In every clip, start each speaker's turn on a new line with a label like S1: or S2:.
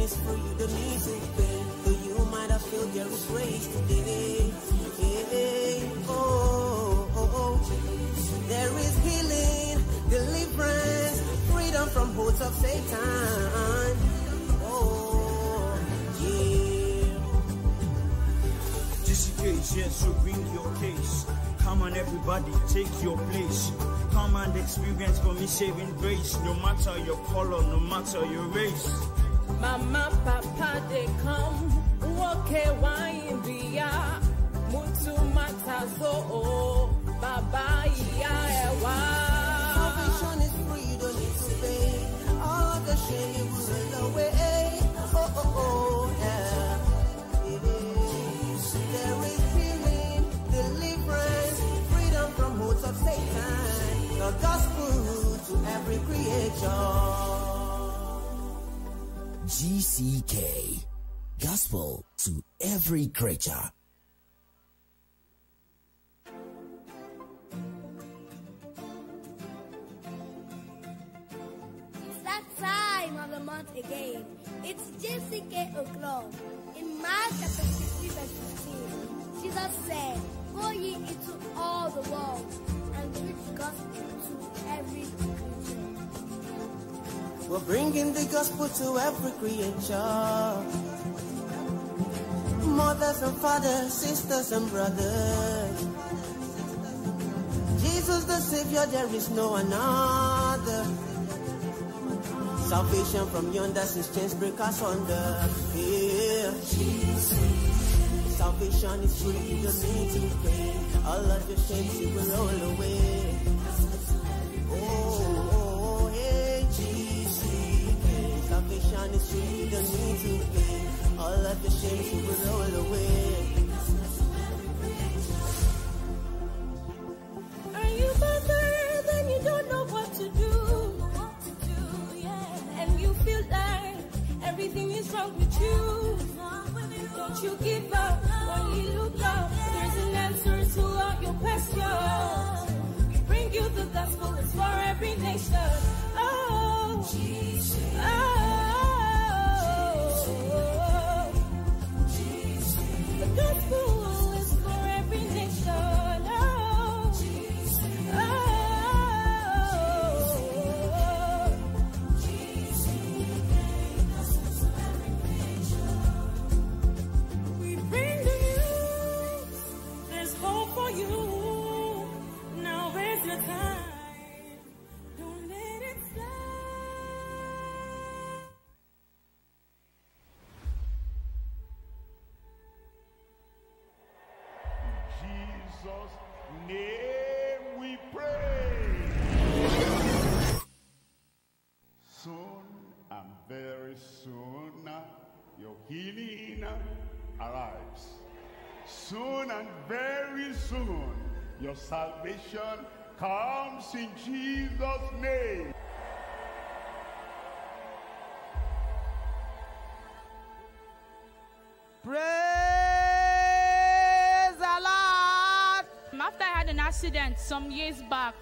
S1: Is free, you need to pay. Though you might have felt there is grace today. Hey, oh, oh, oh. There is healing, deliverance, freedom from holds of Satan. Oh, yeah.
S2: GCK, yes, so bring your case. Come on, everybody, take your place. Come and experience for me saving grace. No matter your color, no matter your race.
S3: Mama, papa, they come. Okay, wine bia. Mutu matazo. oh. Baba, iya, ewa.
S1: Salvation is free, you don't need to pay. All the shame you will away. Oh, oh, oh, yeah. There is healing, deliverance, freedom from holds of Satan. The gospel to every creature.
S4: GCK. Gospel to every creature.
S5: It's that time of the month again. It's GCK o'clock. In Mark chapter 16, verse 15, Jesus said, Go ye into all the world and preach gospel to every creature.
S1: We're bringing the gospel to every creature. Mothers and fathers, sisters and brothers. Jesus the Savior, there is no another. Salvation from yonder since chains break us under. Yeah. Salvation is free, you don't need to pay. All of your shames you will roll away. Oh, GCK. Salvation is you don't need to pay. All of the shames you will roll away.
S3: Are you bothered? Then you don't know what to do. And you feel like everything is wrong with you. Don't you give up you look up. There's an answer to all your questions. We bring you the gospel, it's for every nation. Oh, oh,
S6: arrives. Soon and very soon, your salvation comes in Jesus' name.
S7: Praise the Lord.
S8: After I had an accident some years back,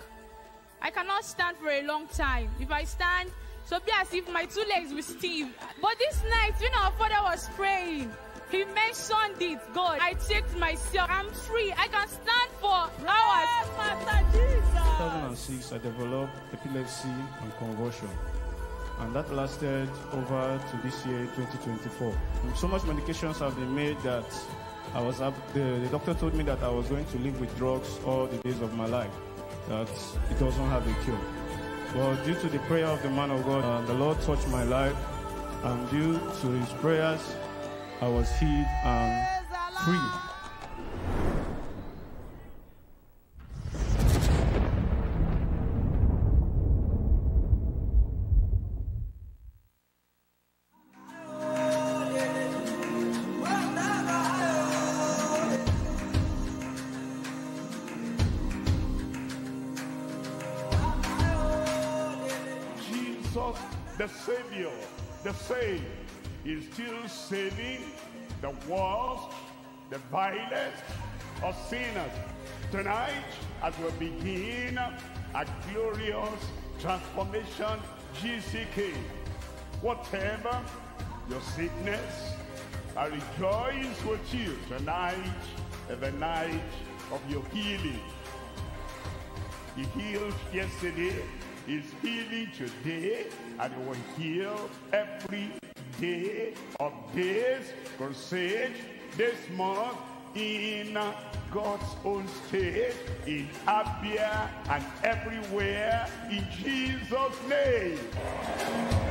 S8: I cannot stand for a long time. If I stand, so be as if my two legs will stiff. But this night, when our father was praying, he mentioned it. God, I checked myself. I'm free. I can stand for hours. Master Jesus.
S9: 2006, I developed epilepsy and convulsion. And that lasted over to this year, 2024. So much medications have been made that I was up, the, the doctor told me that I was going to live with drugs all the days of my life, that it doesn't have a cure. But due to the prayer of the man of God, uh, the Lord touched my life, and due to his prayers, I was healed and um,
S6: free. The vilest of sinners. Tonight, as we begin a glorious transformation GCK, whatever your sickness. I rejoice with you tonight the night of your healing. He healed yesterday, he's healing today, and he will heal every day of this crusade this month in God's own state, in Abia and everywhere, in Jesus' name.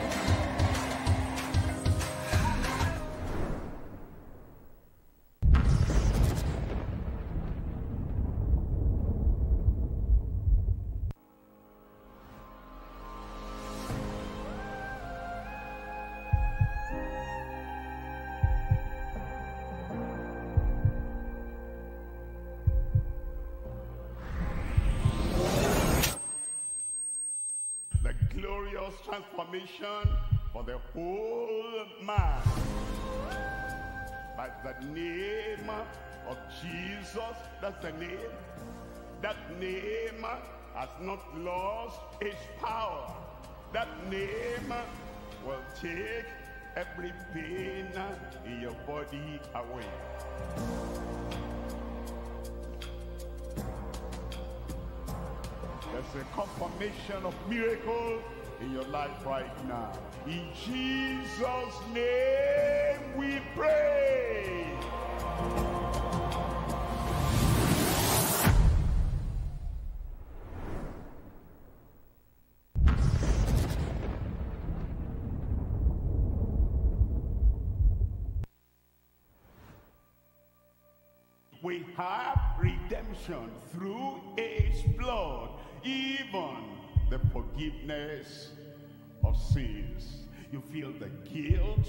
S6: Transformation for the whole man. By the name of Jesus, that's the name. That name has not lost its power. That name will take every pain in your body away. There's a confirmation of miracle in your life right now. In Jesus' name we pray. We have redemption through his blood, even the forgiveness of sins. You feel the guilt,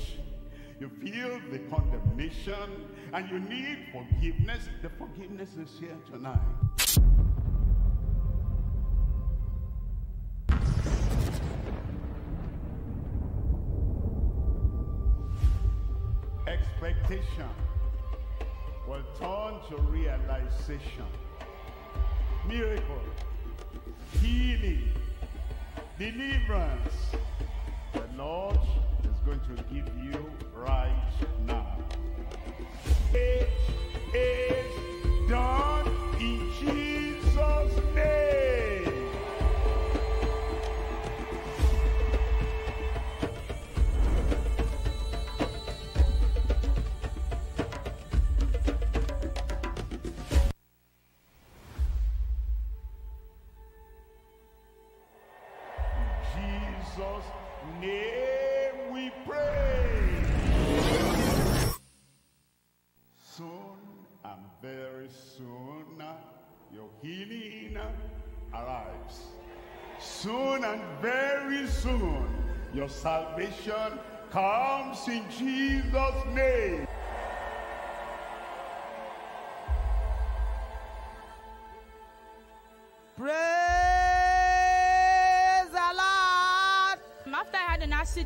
S6: you feel the condemnation, and you need forgiveness. The forgiveness is here tonight. Expectation will turn to realization. Miracle, healing, deliverance. The Lord is going to give you right now. It is done Jesus' name we pray. Soon and very soon, uh, your healing uh, arrives. Soon and very soon, your salvation comes in Jesus' name.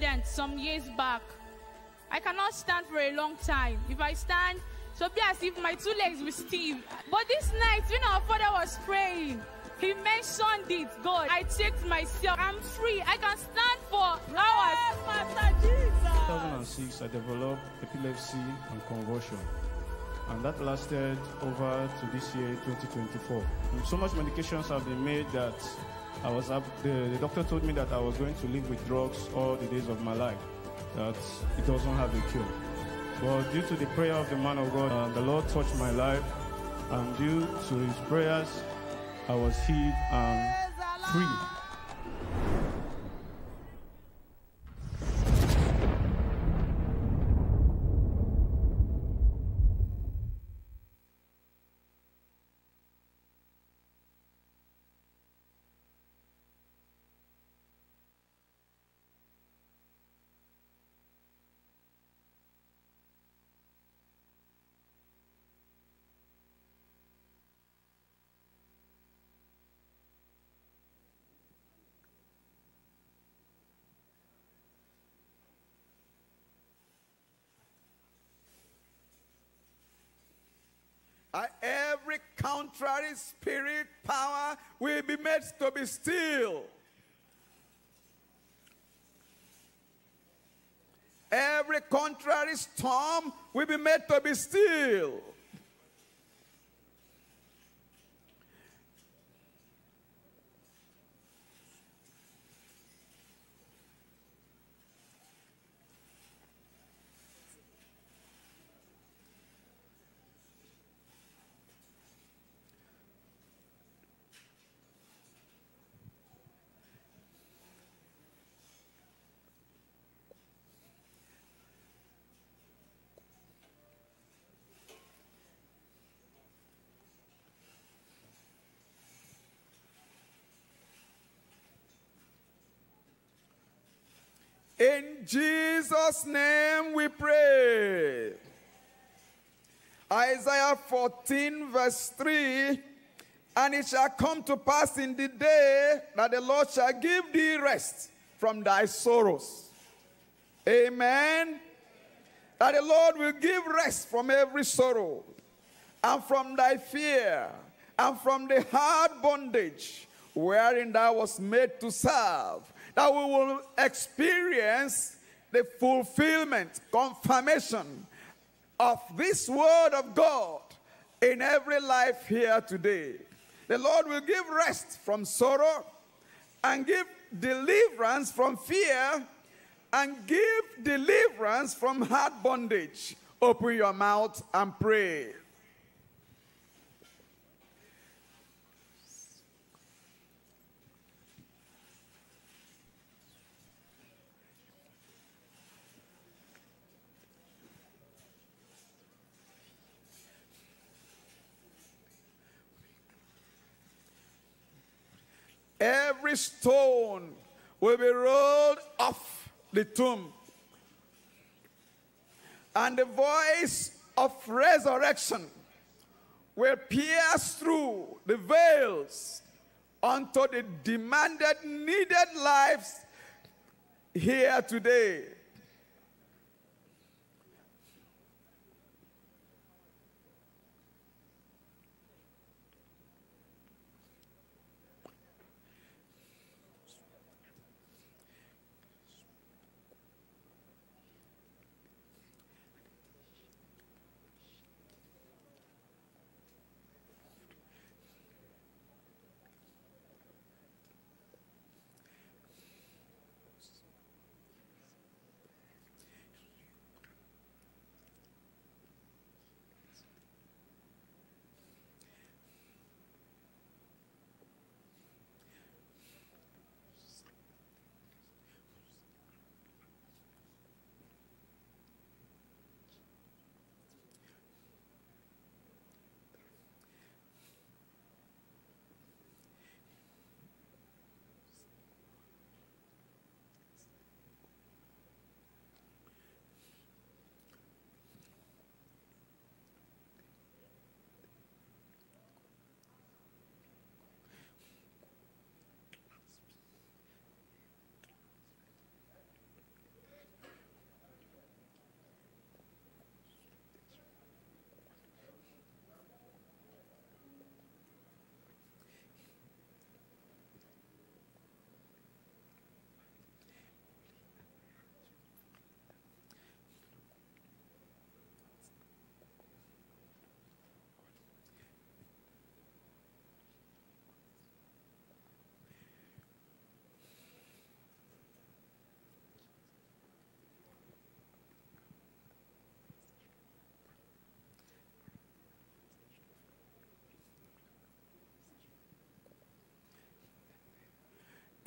S8: Accident some years back, I cannot stand for a long time. If I stand, so be as if my two legs were stiff. But this night, when our father was praying, he mentioned it. God, I checked myself. I'm free. I can stand for hours.
S10: Master Jesus.
S9: 2006, I developed epilepsy and convulsion. And that lasted over to this year, 2024. And so much medications have been made that I was ab- the, the doctor told me that I was going to live with drugs all the days of my life, that it doesn't have a cure. But due to the prayer of the man of God, uh, the Lord touched my life, and due to his prayers, I was healed and free.
S11: Uh, every contrary spirit power will be made to be still. Every every contrary storm will be made to be still. In Jesus' name we pray. Isaiah 14, verse 3 And it shall come to pass in the day that the Lord shall give thee rest from thy sorrows. Amen. That the Lord will give rest from every sorrow and from thy fear and from the hard bondage wherein thou was made to serve that we will experience the fulfillment, confirmation of this word of God in every life here today. The Lord will give rest from sorrow and give deliverance from fear and give deliverance from hard bondage. Open your mouth and pray. Every stone will be rolled off the tomb. And the voice of resurrection will pierce through the veils unto the demanded, needed lives here today.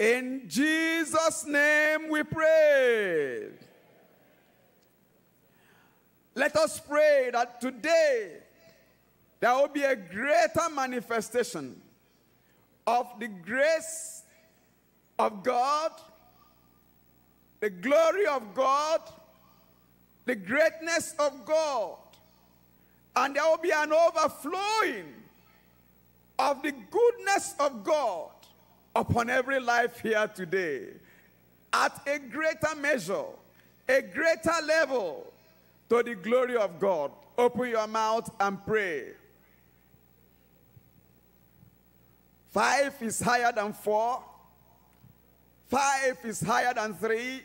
S11: In Jesus' name we pray. Let us pray that today there will be a greater manifestation of the grace of God, the glory of God, the greatness of God, and there will be an overflowing of the goodness of God upon every life here today at a greater measure, a greater level to the glory of God. Open your mouth and pray. Five is higher than four. Five is higher than three.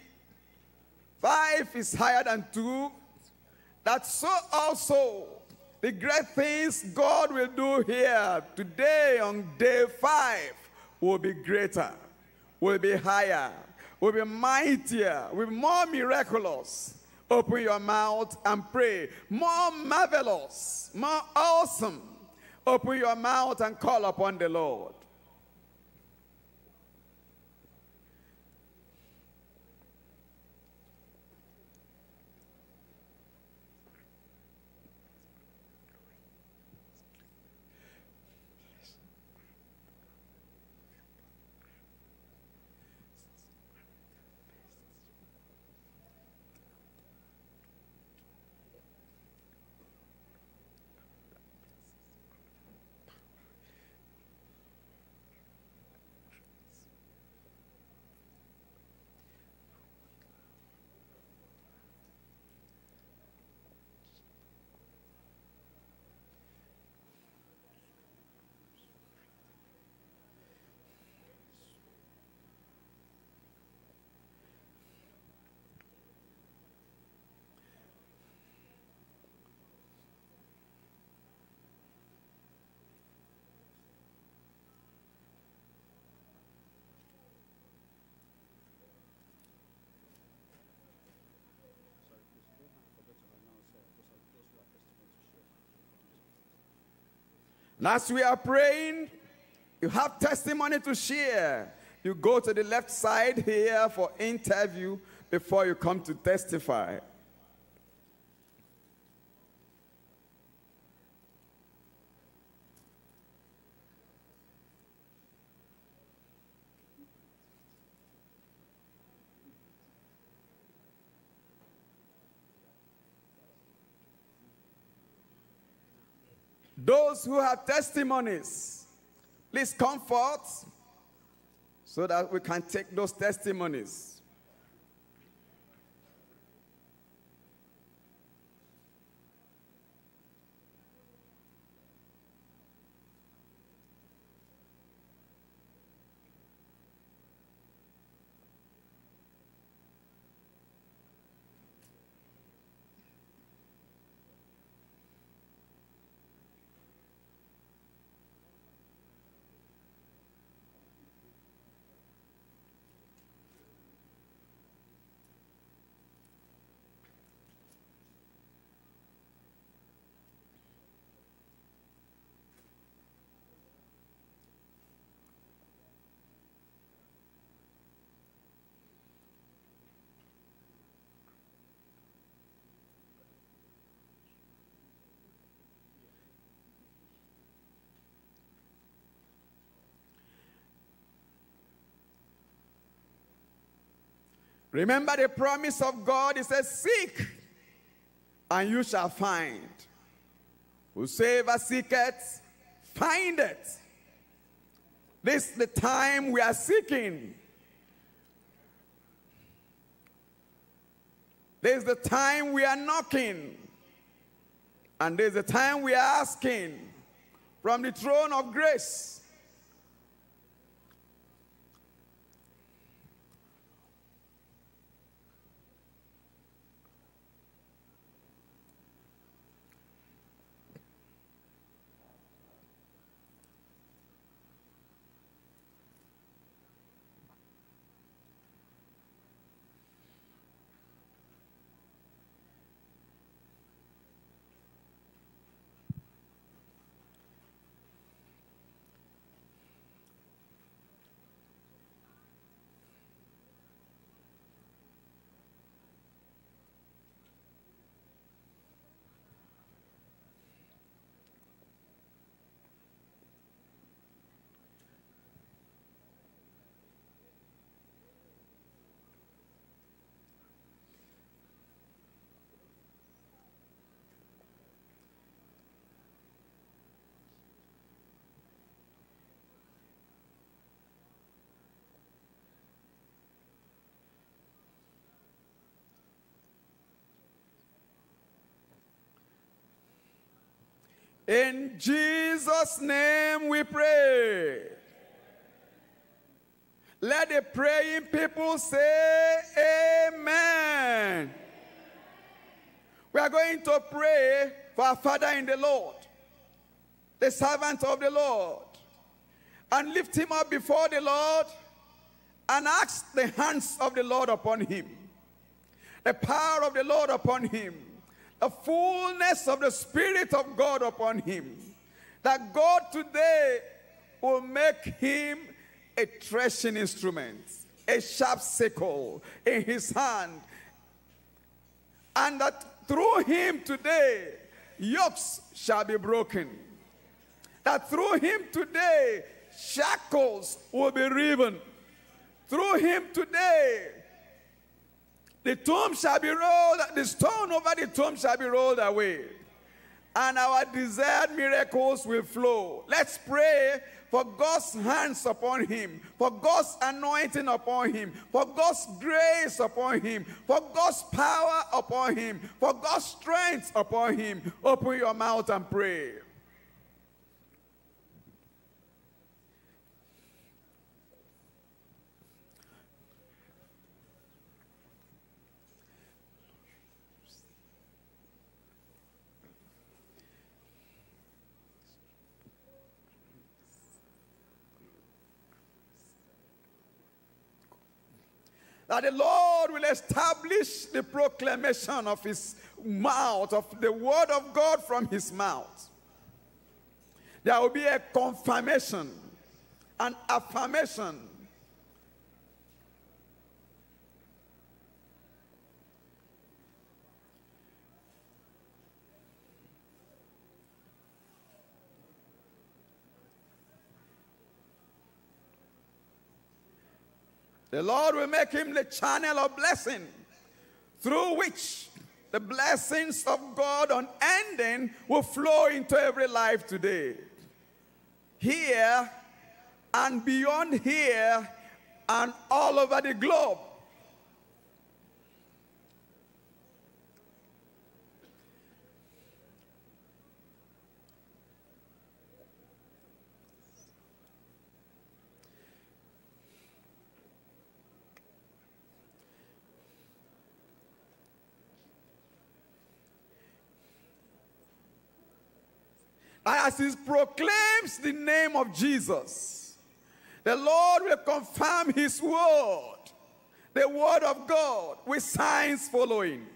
S11: Five is higher than two. That so also the great things God will do here today on day five will be greater, will be higher, will be mightier, will be more miraculous. Open your mouth and pray. More marvelous, more awesome. Open your mouth and call upon the Lord. And as we are praying, you have testimony to share. You go to the left side here for interview before you come to testify. Those who have testimonies, please come forth so that we can take those testimonies. Remember the promise of God. He says, Seek, and you shall find. Whosoever seeketh, find it. This is the time we are seeking. This is the time we are knocking. And there's the time we are asking from the throne of grace. In Jesus' name we pray. Let the praying people say, Amen. We are going to pray for our Father in the Lord, the servant of the Lord, and lift him up before the Lord and ask the hands of the Lord upon him, the power of the Lord upon him, the fullness of the Spirit of God upon him, that God today will make him a threshing instrument, a sharp sickle in his hand, and that through him today yokes shall be broken. That through him today shackles will be riven. Through him today the tomb shall be rolled, the stone over the tomb shall be rolled away. And our desired miracles will flow. Let's pray for God's hands upon him, for God's anointing upon him, for God's grace upon him, for God's power upon him, for God's strength upon him. Open your mouth and pray. That the Lord will establish the proclamation of his mouth, of the word of God from his mouth. There will be a confirmation, an affirmation. The Lord will make him the channel of blessing through which the blessings of God unending will flow into every life today. Here and beyond here and all over the globe. As he proclaims the name of Jesus, the Lord will confirm his word, the word of God, with signs following.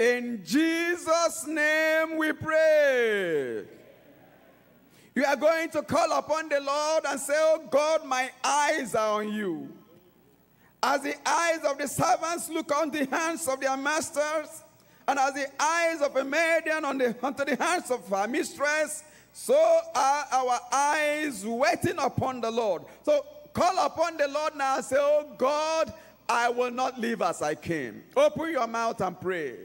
S11: In Jesus' name we pray. You are going to call upon the Lord and say, Oh God, my eyes are on you. As the eyes of the servants look on the hands of their masters, and as the eyes of a maiden on the, onto the hands of her mistress, so are our eyes waiting upon the Lord. So call upon the Lord now and say, Oh God, I will not leave as I came. Open your mouth and pray.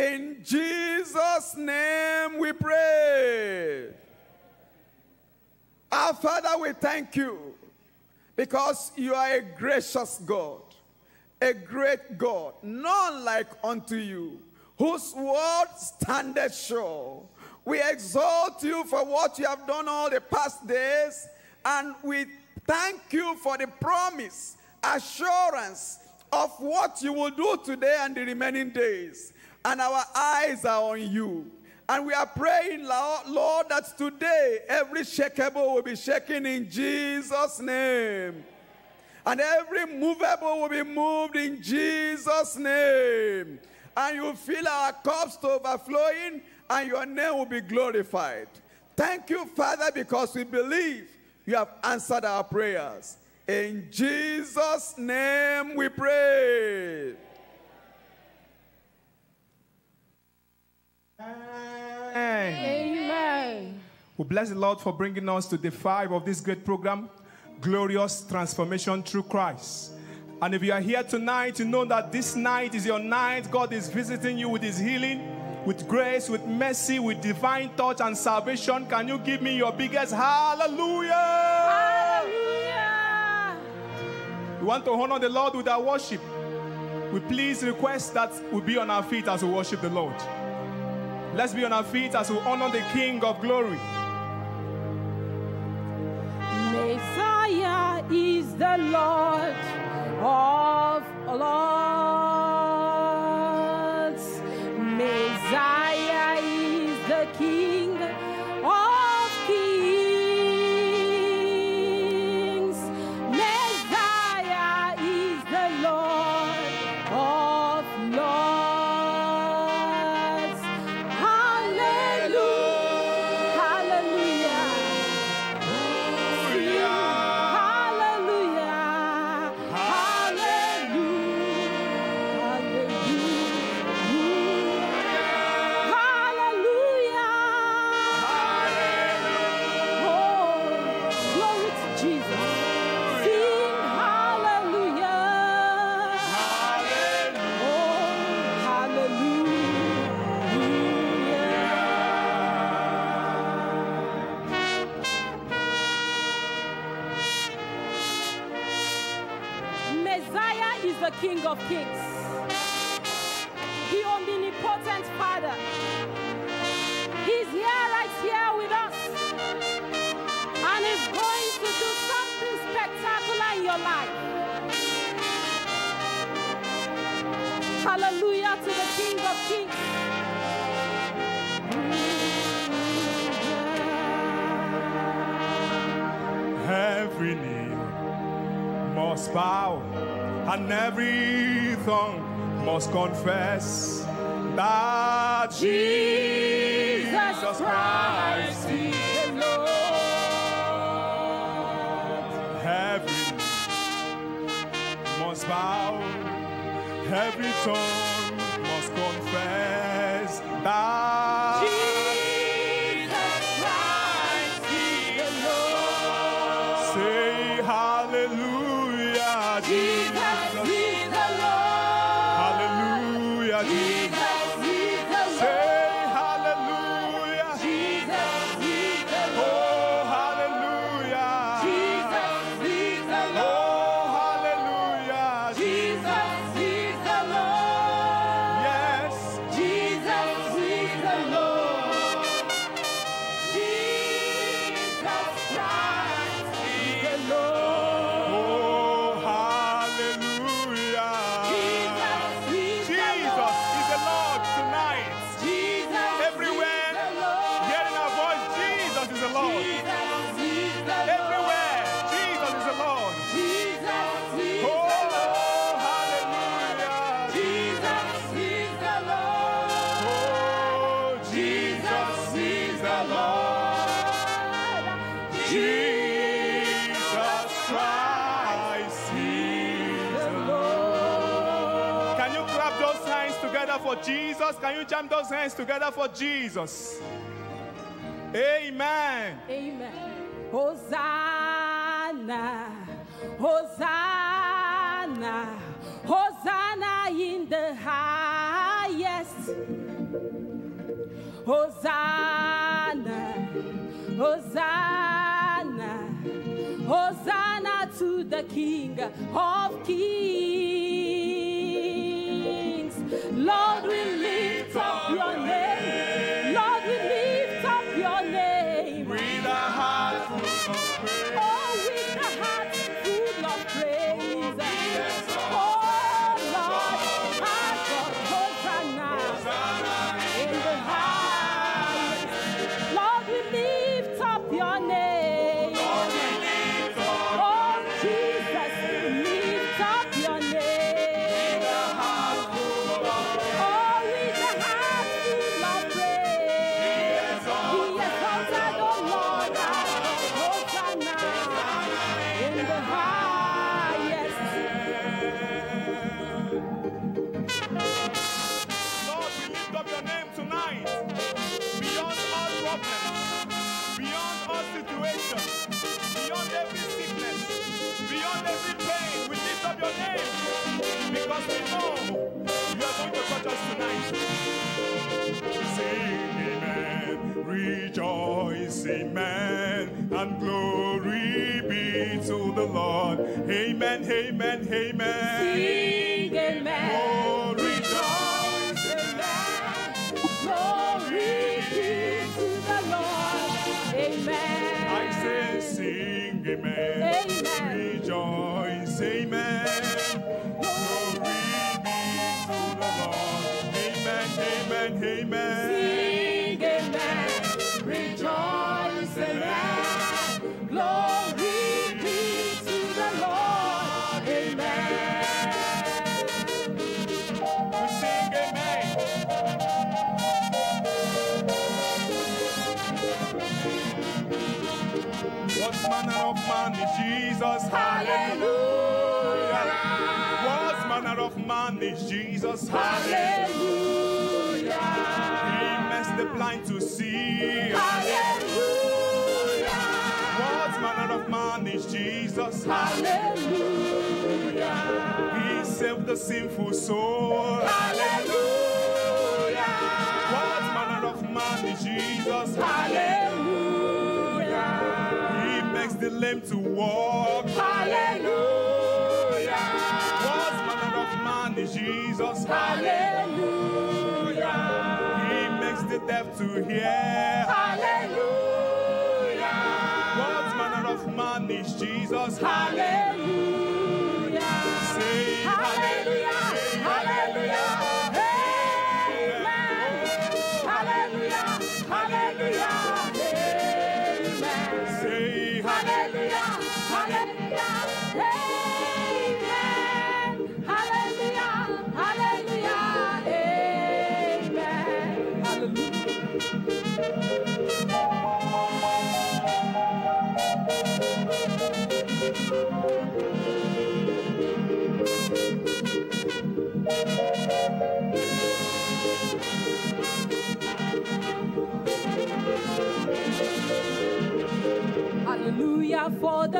S11: In Jesus' name we pray. Our Father, we thank you because you are a gracious God, a great God, none like unto you, whose word standeth sure. We exalt you for what you have done all the past days, and we thank you for the promise, assurance of what you will do today and the remaining days. And our eyes are on you. And we are praying, Lord, that today every shakeable will be shaken in Jesus' name. And every movable will be moved in Jesus' name. And you fill our cups to overflowing, and your name will be glorified. Thank you, Father, because we believe you have answered our prayers. In Jesus' name we pray.
S12: Amen. We bless the Lord for bringing us to day five of this great program, Glorious Transformation Through Christ. And if you are here tonight, you know that this night is your night. God is visiting you with His healing, with grace, with mercy, with divine touch and salvation. Can you give me your biggest hallelujah?
S8: Hallelujah.
S12: We want to honor the Lord with our worship. We please request that we be on our feet as we worship the Lord. Let's be on our feet as we honor the King of glory.
S13: Messiah is the Lord of lords.
S12: Must bow and every tongue must confess that Jesus Christ is
S13: Lord.
S12: Every must bow, every tongue Can you jam those hands together for Jesus? Amen.
S13: Amen. To the Lord.
S12: Amen, amen, amen.
S13: Sing amen.
S12: Oh,
S13: Rejoice, amen. Glory be to the Lord. Amen.
S12: I say sing amen.
S13: Amen.
S12: Rejoice, amen. Glory be to the Lord. Amen, amen, amen. What manner of man is Jesus? Hallelujah. What manner of man is Jesus?
S13: Hallelujah.
S12: He makes the blind to see.
S13: Hallelujah.
S12: What manner of man is Jesus?
S13: Hallelujah.
S12: He saved the sinful soul.
S13: Hallelujah.
S12: What manner of man is Jesus?
S13: Hallelujah.
S12: The lame to walk.
S13: Hallelujah.
S12: What manner of man is Jesus?
S13: Hallelujah.
S12: He makes the deaf to hear.
S13: Hallelujah.
S12: What manner of man is Jesus?
S13: Hallelujah.
S12: Say
S13: Hallelujah. Hallelujah.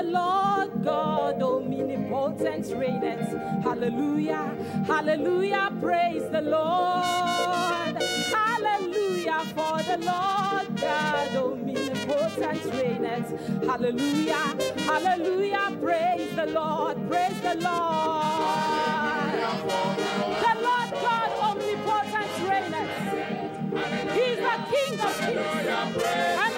S13: The Lord God omnipotent reigneth. Hallelujah, hallelujah, praise the Lord. Hallelujah for the Lord God omnipotent reigneth. Hallelujah, hallelujah, praise the Lord, praise the Lord. The Lord God omnipotent reigneth. He's the King of kings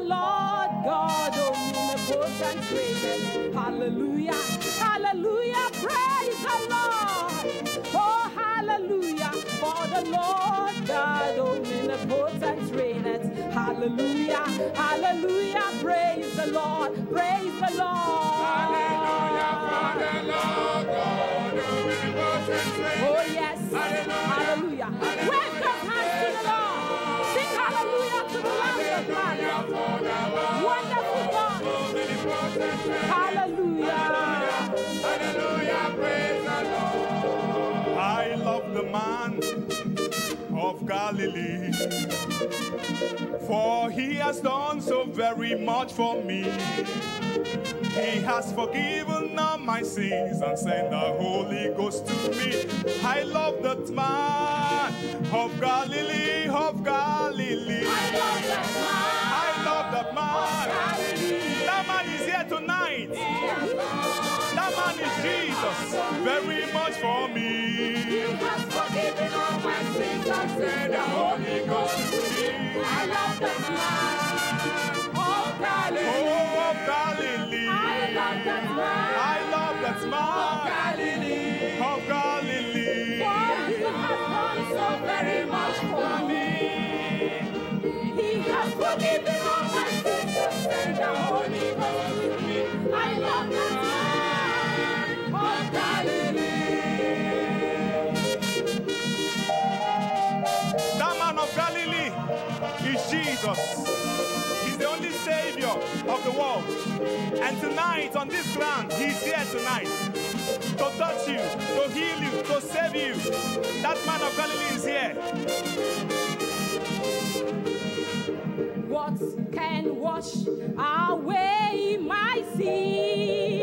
S13: the Lord God oh, omnipotent reigneth. Hallelujah, hallelujah, praise the Lord. Oh, hallelujah, for the Lord God oh, omnipotent reigneth. Hallelujah, hallelujah, praise the Lord, praise the Lord. Hallelujah,
S12: man of Galilee. For he has done so very much for me. He has forgiven all my sins and sent the Holy Ghost to me. I love that man of Galilee, of Galilee. I love that man. I love that man. That man is here tonight. That man is Jesus, very much for me. And the Holy Ghost to me. I love that man of oh, Galilee. Oh, Galilee. I love that man. I love that man of oh, Galilee.
S13: Of
S12: the world. And tonight, on this ground, He's here tonight to touch you, to heal you, to save you. That man of Galilee is here.
S13: What can wash away my sin?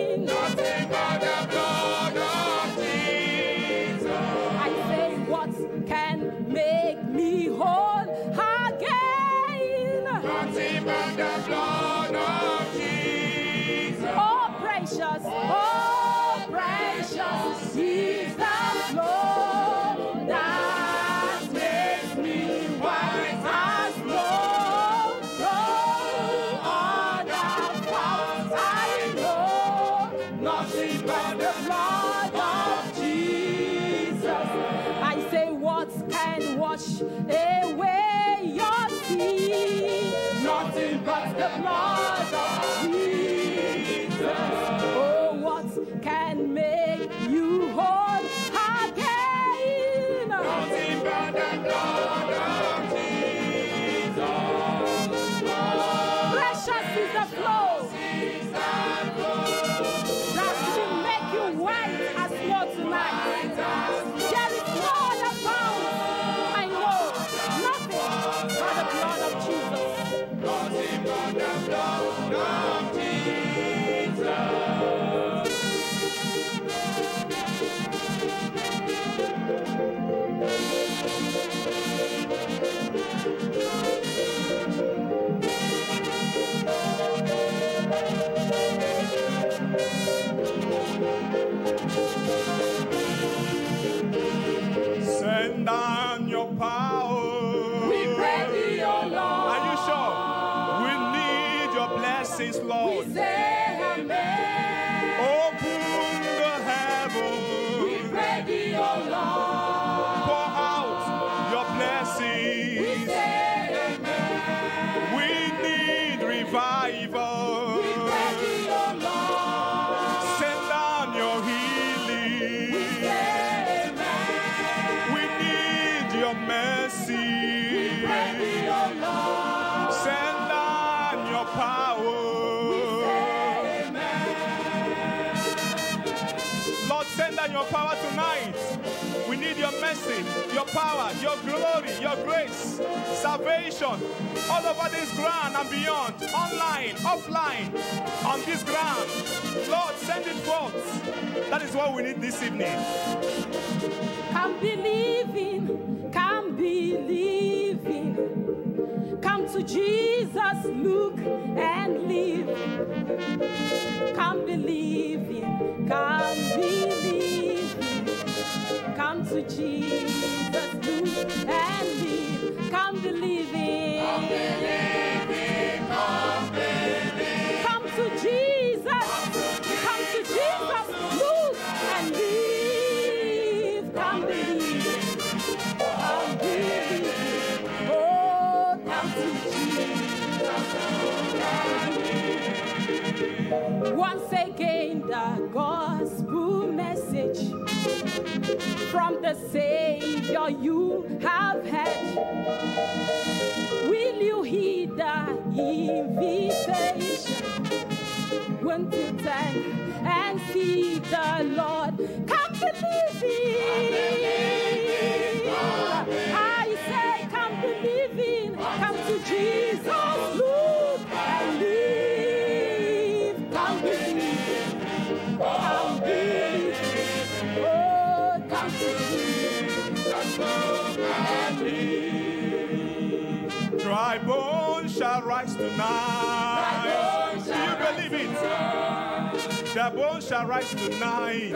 S13: Your
S12: mercy, your power, your glory, your grace, salvation all over this ground and beyond, online, offline, on this ground. Lord, send it forth. That is what we need this evening.
S13: Come believing, come believing. Come to Jesus, look and live. Come believing, come believing. Come to Jesus, look and live. Come. Come come to Jesus. Come to Jesus, look and live. Come believe. Come believe. Oh, come to Jesus. Once again, the gospel message from the Savior you have had. Will you heed the invitation? Won't you turn and see the Lord? Come believe it.
S12: Tonight. Do you believe it? Their bones shall rise tonight.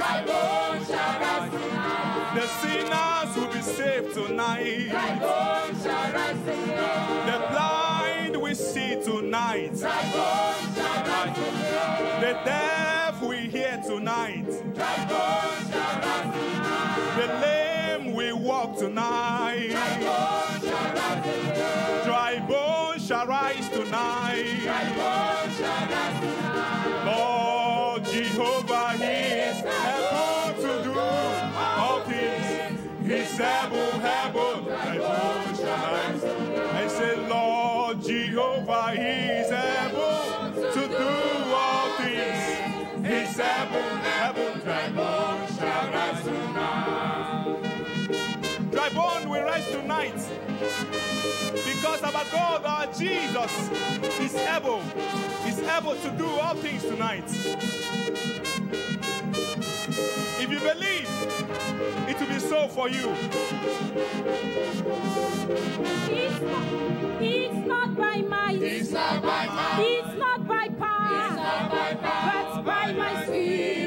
S12: The sinners will be saved tonight. The blind will see tonight. The deaf tonight. Because our God, our Jesus, is able, is able to do all things tonight. If you believe, it will be so for you.
S13: It's not, it's not by might.
S12: It's not by might.
S13: It's not by power.
S12: It's not by power,
S13: But by my spirit,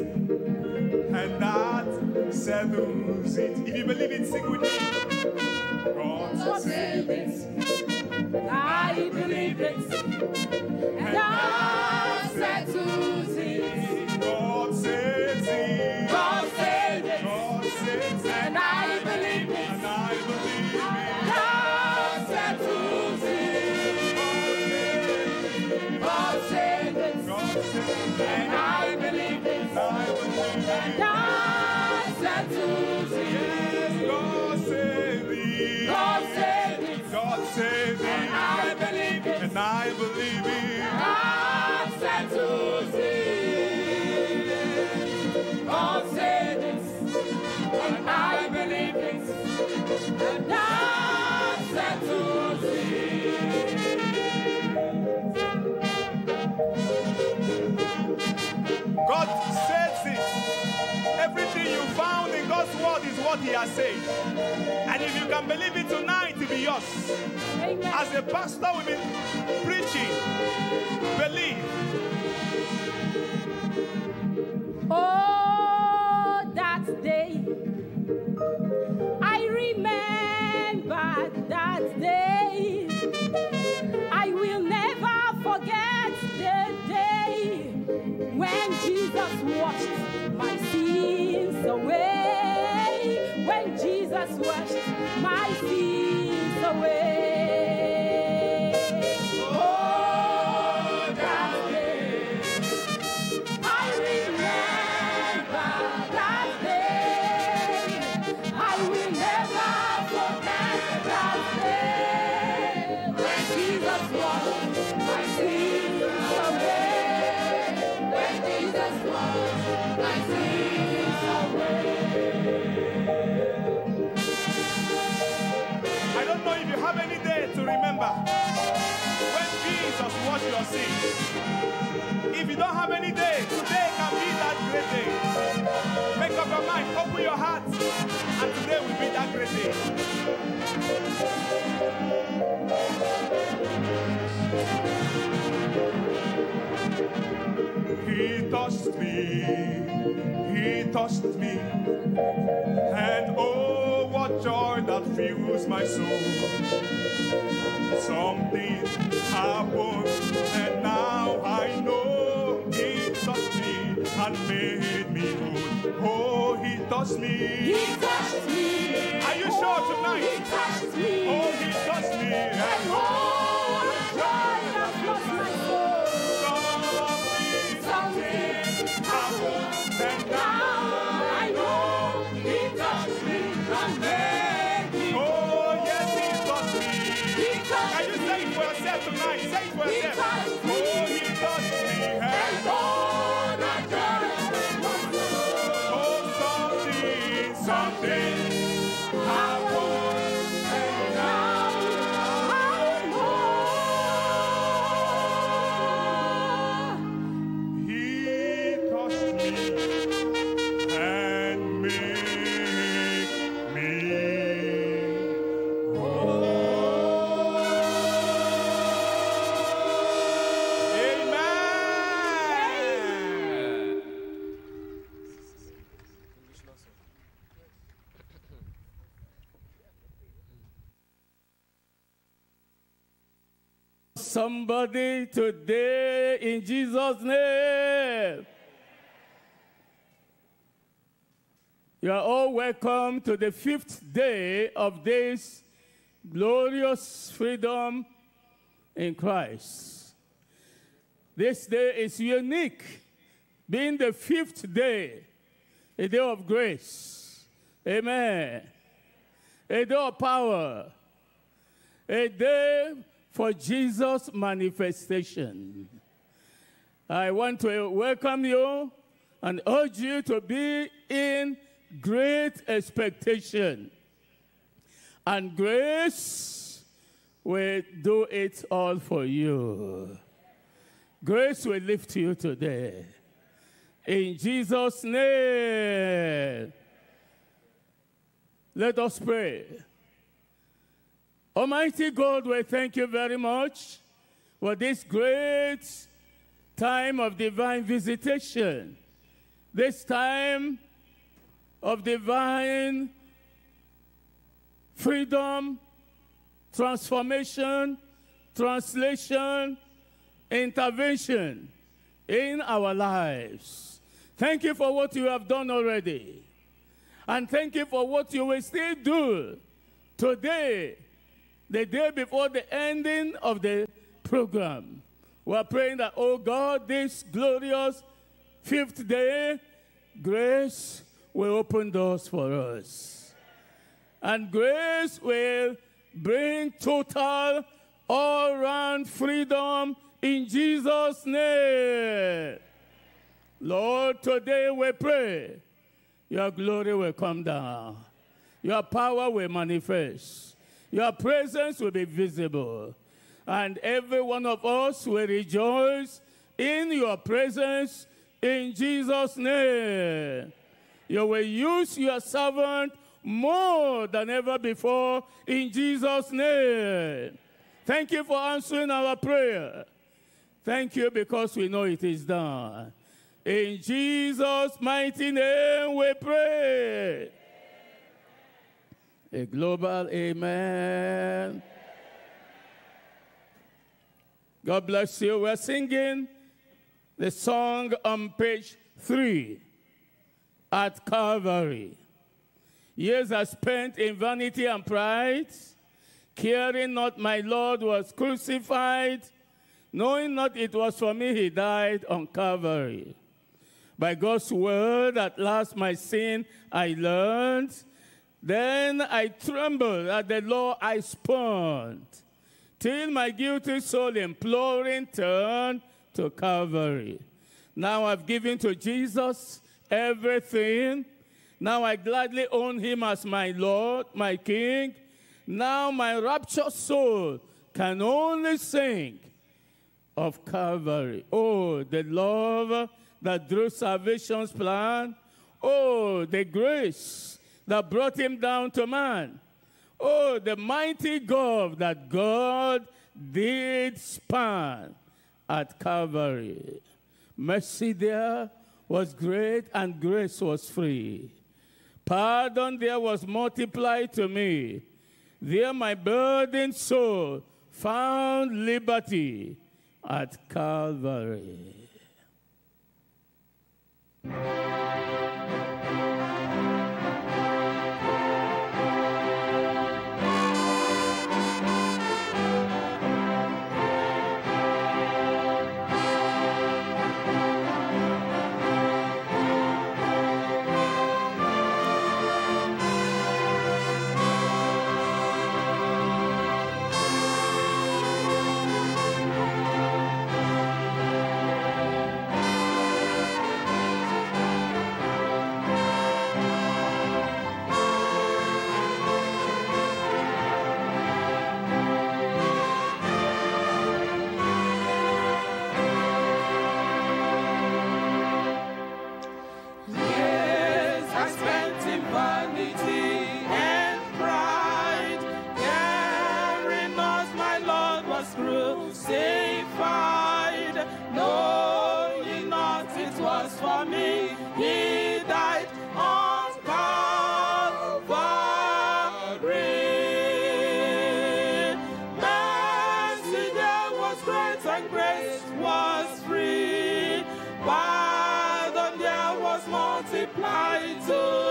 S12: and that settles it. If you believe it, sing with me. God saved it.
S13: I believe it. And God
S12: God.
S13: And I believe it.
S12: And I believe it.
S13: God settles it. God said it, and I believe it. And God settles
S12: God says it. Everything you found in God's word is what He has said. And if you can believe it tonight, it will be yours. As a pastor, we've been preaching. Believe.
S13: your heart. And today will be that great day.
S12: He touched me, he touched me, and oh, what joy that fills my soul. Something happened, and now I know and made me whole. Oh, he touched me.
S13: He touched me.
S12: Are you sure tonight? Oh, he touched me.
S13: Oh, he touched me. And
S12: oh, something, something happened.
S14: Today in Jesus' name. You are all welcome to the fifth day of this glorious freedom in Christ. This day is unique, being the fifth day, a day of grace. Amen. A day of power. A day for Jesus' manifestation. I want to welcome you and urge you to be in great expectation. And grace will do it all for you. Grace will lift you today. In Jesus' name. Let us pray. Almighty God, we thank you very much for this great time of divine visitation, this time of divine freedom, transformation, translation, intervention in our lives. Thank you for what you have done already. And thank you for what you will still do today, the day before the ending of the program. We are praying that, oh God, this glorious fifth day, grace will open doors for us. And grace will bring total, all round freedom in Jesus' name. Lord, today we pray your glory will come down, your power will manifest, your presence will be visible, and every one of us will rejoice in your presence in Jesus' name. You will use your servant more than ever before in Jesus' name. Thank you for answering our prayer. Thank you because we know it is done. In Jesus' mighty name we pray. A global amen. God bless you. We're singing the song on page three at Calvary. Years I spent in vanity and pride, caring not my Lord was crucified, knowing not it was for me he died on Calvary. By God's word, at last my sin I learned. Then I trembled at the law I spurned, till my guilty soul imploring turned to Calvary. Now I've given to Jesus everything. Now I gladly own him as my Lord, my King. Now my raptured soul can only sing of Calvary. Oh, the love that drew salvation's plan. Oh, the grace that brought him down to man. Oh, the mighty God that God did span at Calvary. Mercy there was great and grace was free. Pardon there was multiplied to me. There my burdened soul found liberty at Calvary.
S15: Was multiplied to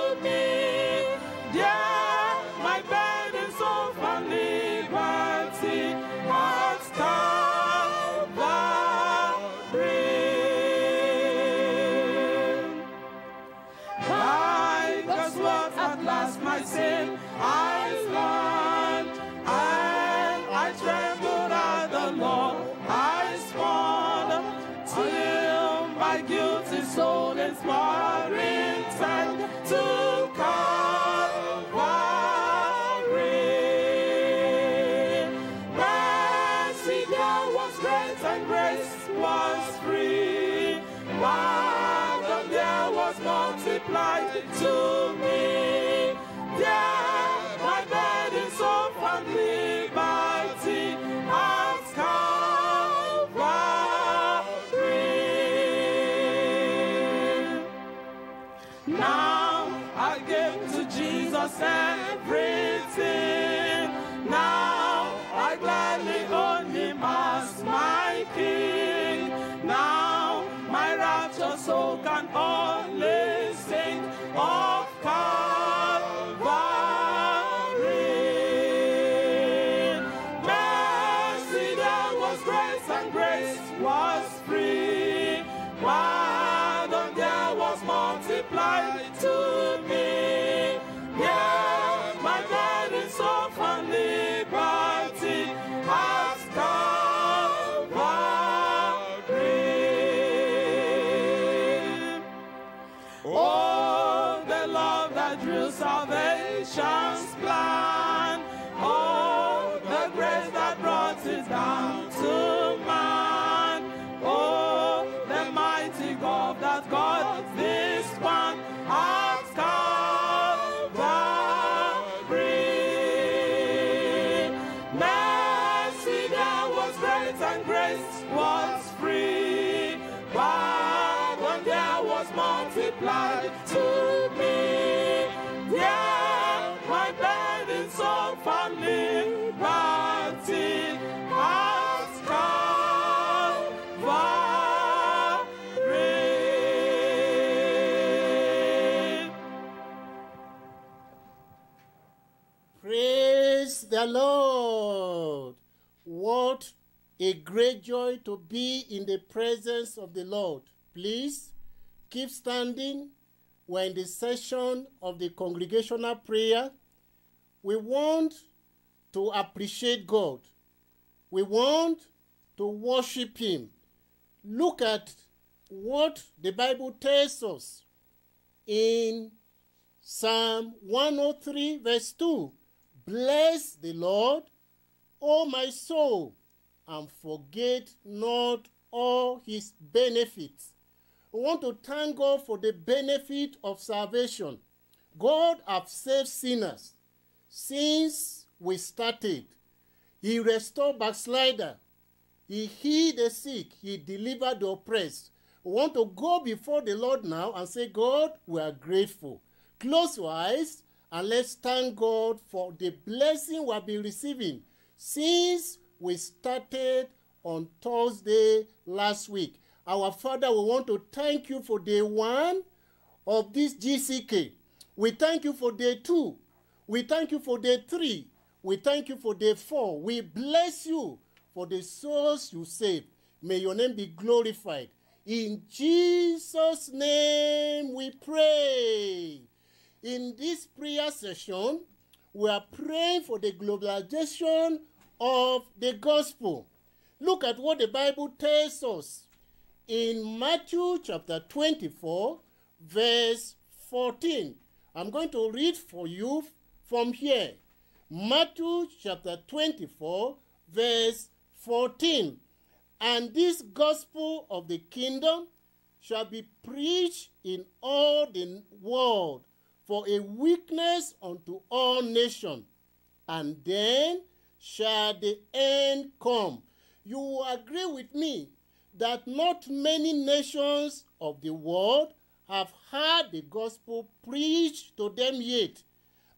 S16: Lord. What a great joy to be in the presence of the Lord. Please keep standing. We're in the session of the congregational prayer. We want to appreciate God. We want to worship Him. Look at what the Bible tells us in Psalm 103, verse 2. Bless the Lord, O my soul, and forget not all his benefits. We want to thank God for the benefit of salvation. God has saved sinners since we started. He restored backslider. He healed the sick. He delivered the oppressed. We want to go before the Lord now and say, God, we are grateful. Close your eyes and let's thank God for the blessing we have been receiving since we started on Thursday last week. Our Father, we want to thank you for day one of this GCK. We thank you for day two. We thank you for day three. We thank you for day four. We bless you for the souls you saved. May your name be glorified. In Jesus' name we pray. In this prayer session, we are praying for the globalization of the gospel. Look at what the Bible tells us in Matthew chapter 24, verse 14. I'm going to read for you from here. Matthew chapter 24, verse 14. And this gospel of the kingdom shall be preached in all the world for a witness unto all nations, and then shall the end come. You will agree with me that not many nations of the world have heard the gospel preached to them yet.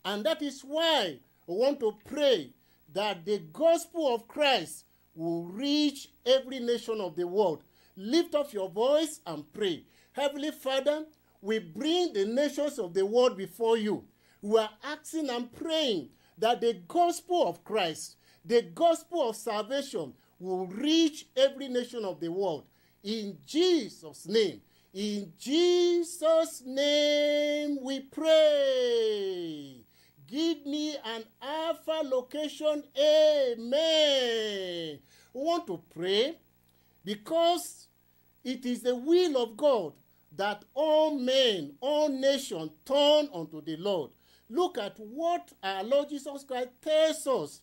S16: And that is why we want to pray that the gospel of Christ will reach every nation of the world. Lift up your voice and pray. Heavenly Father, we bring the nations of the world before you. We are asking and praying that the gospel of Christ, the gospel of salvation, will reach every nation of the world. In Jesus' name. In Jesus' name we pray. Give me an alpha location. Amen. We want to pray because it is the will of God that all men, all nations turn unto the Lord. Look at what our Lord Jesus Christ tells us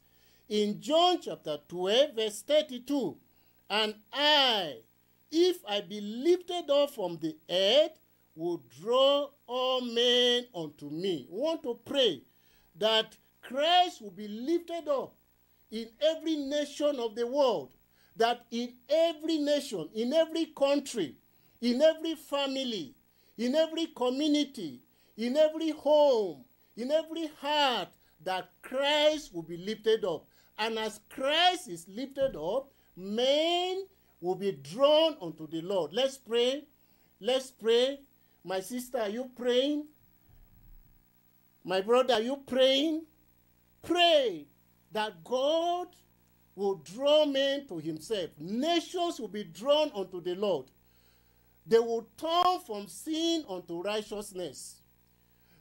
S16: in John chapter 12, verse 32. And I, if I be lifted up from the earth, will draw all men unto me. We want to pray that Christ will be lifted up in every nation of the world, that in every nation, in every country, in every family, in every community, in every home, in every heart, that Christ will be lifted up. And as Christ is lifted up, men will be drawn unto the Lord. Let's pray. Let's pray. My sister, are you praying? My brother, are you praying? Pray that God will draw men to himself. Nations will be drawn unto the Lord. They will turn from sin unto righteousness.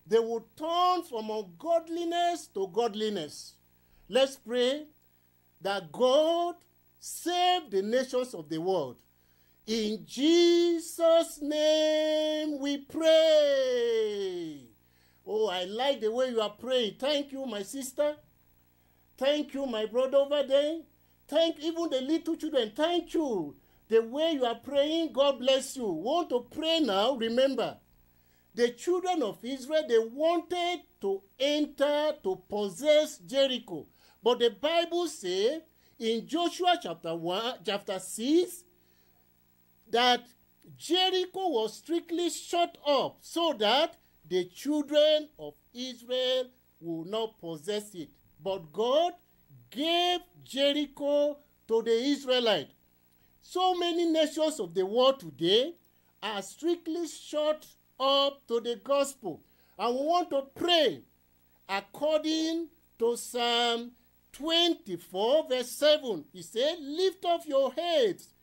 S16: They will turn from ungodliness to godliness. Let's pray that God save the nations of the world. In Jesus' name we pray. Oh, I like the way you are praying. Thank you, my sister. Thank you, my brother over there. Thank even the little children. Thank you. The way you are praying, God bless you. Want to pray now? Remember, the children of Israel, they wanted to enter, to possess Jericho. But the Bible says in Joshua chapter 1, chapter 6, that Jericho was strictly shut up so that the children of Israel will not possess it. But God gave Jericho to the Israelites. So many nations of the world today are strictly shut up to the gospel. And we want to pray according to Psalm 24, verse 7. He said, Lift up your heads,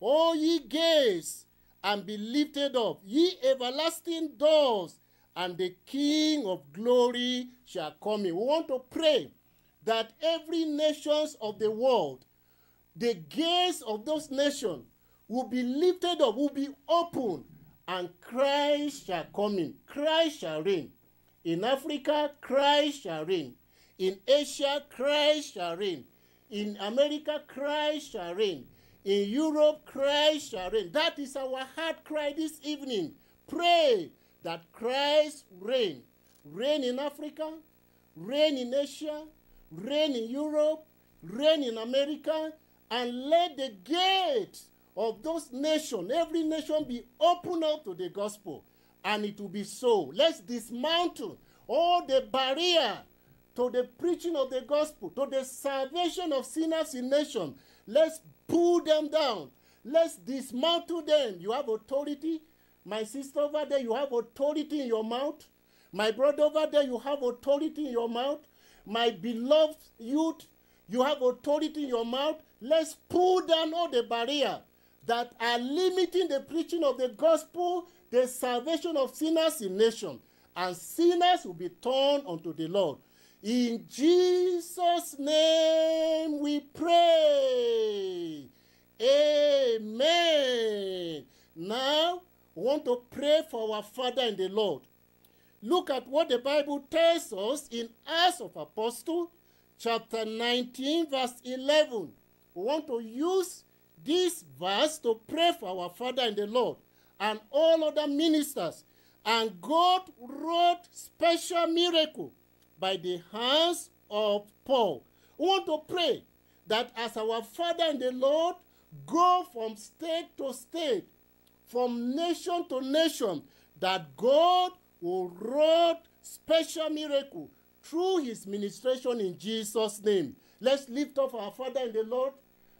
S16: O ye gates, and be lifted up, ye everlasting doors, and the King of glory shall come in. We want to pray that every nations of the world, the gates of those nations will be lifted up, will be opened, and Christ shall come in. Christ shall reign. In Africa, Christ shall reign. In Asia, Christ shall reign. In America, Christ shall reign. In Europe, Christ shall reign. That is our heart cry this evening. Pray that Christ reign. Reign in Africa, reign in Asia, reign in Europe, reign in America, and let the gates of those nations, every nation be open up to the gospel, and it will be so. Let's dismantle all the barrier to the preaching of the gospel, to the salvation of sinners in nation. Let's pull them down. Let's dismantle them. You have authority. My sister over there, you have authority in your mouth. My brother over there, you have authority in your mouth. My beloved youth, you have authority in your mouth. Let's pull down all the barrier that are limiting the preaching of the gospel, the salvation of sinners in nation. And sinners will be turned unto the Lord. In Jesus' name we pray. Amen. Now, we want to pray for our Father in the Lord. Look at what the Bible tells us in Acts of Apostles, chapter 19, verse 11. We want to use this verse to pray for our Father in the Lord and all other ministers. And God wrought special miracle by the hands of Paul. We want to pray that as our Father in the Lord go from state to state, from nation to nation, that God will wrought special miracle through his ministration in Jesus' name. Let's lift up our Father in the Lord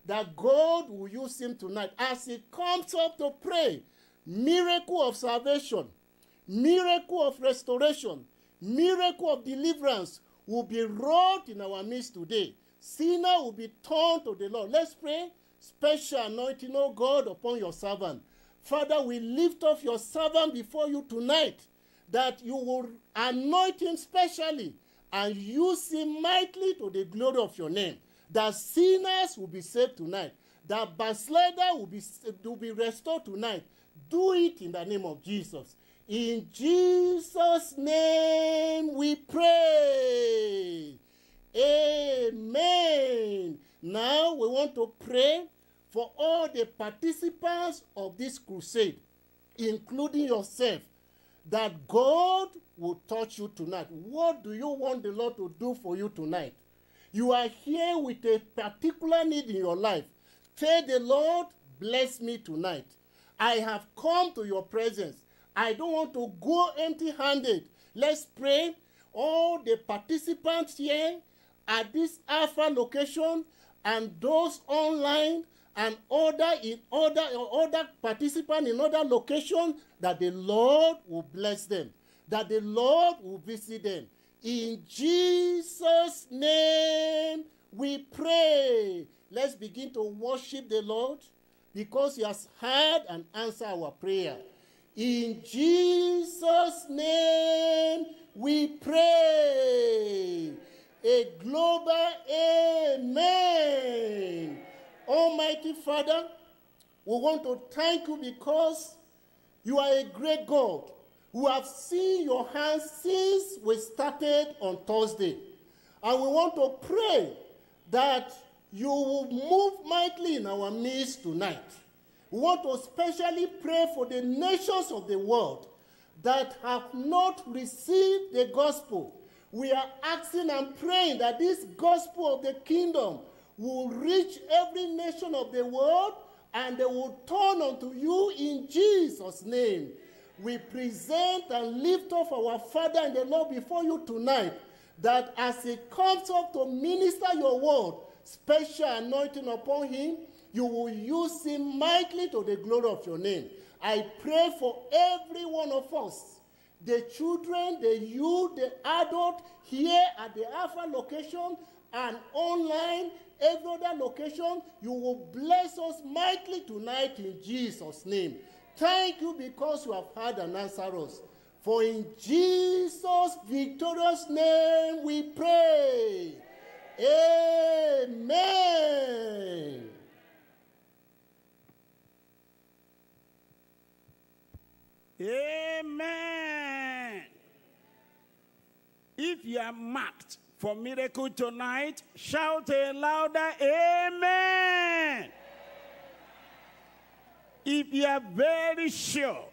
S16: that God will use him tonight as he comes up to pray. Miracle of salvation, miracle of restoration, miracle of deliverance will be wrought in our midst today. Sinner will be turned to the Lord. Let's pray. Special anointing, O God, upon your servant. Father, we lift up your servant before you tonight that you will anoint him specially and use him mightily to the glory of your name. That sinners will be saved tonight. That backslider will be, will be restored tonight. Do it in the name of Jesus. In Jesus' name we pray. Amen. Now we want to pray for all the participants of this crusade, including yourself, that God will touch you tonight. What do you want the Lord to do for you tonight? You are here with a particular need in your life. Say, the Lord, bless me tonight. I have come to your presence. I don't want to go empty handed. Let's pray. All the participants here at this Alpha location and those online and other in other other participants in other locations that the Lord will bless them, that the Lord will visit them. In Jesus' name we pray. Let's begin to worship the Lord because He has heard and answered our prayer. In Jesus' name we pray. A global amen. Almighty Father, we want to thank you because you are a great God who have seen your hands since we started on Thursday. And we want to pray that you will move mightily in our midst tonight. We want to especially pray for the nations of the world that have not received the gospel. We are asking and praying that this gospel of the kingdom will reach every nation of the world and they will turn unto you in Jesus' name. We present and lift up our Father and the Lord before you tonight that as he comes up to minister your word, special anointing upon him, you will use him mightily to the glory of your name. I pray for every one of us, the children, the youth, the adult here at the Alpha location and online, every other location, you will bless us mightily tonight in Jesus' name. Thank you because you have heard and answered us. For in Jesus' victorious name we pray. Amen.
S17: Amen. If you are marked for miracle tonight, shout a louder Amen. If you are very sure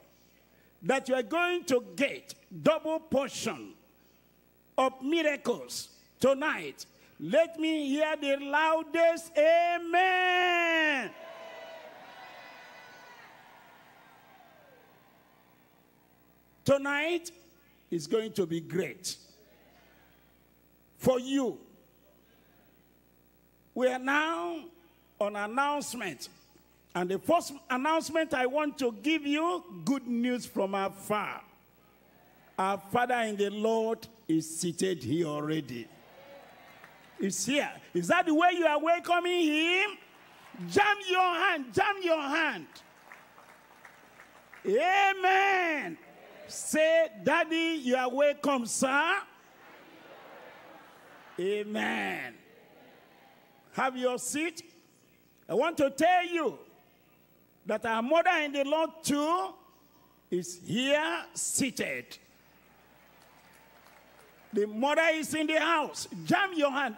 S17: that you are going to get double portion of miracles tonight, let me hear the loudest amen. Tonight is going to be great for you. We are now on announcement and the first announcement I want to give you good news from afar. Our Father in the Lord is seated here already. He's here. Is that the way you are welcoming him? Jam your hand, jam your hand. Amen. Say, Daddy, you are welcome, sir. Amen. Have your seat. I want to tell you that our mother in the Lord too is here seated. The mother is in the house. Jam your hand.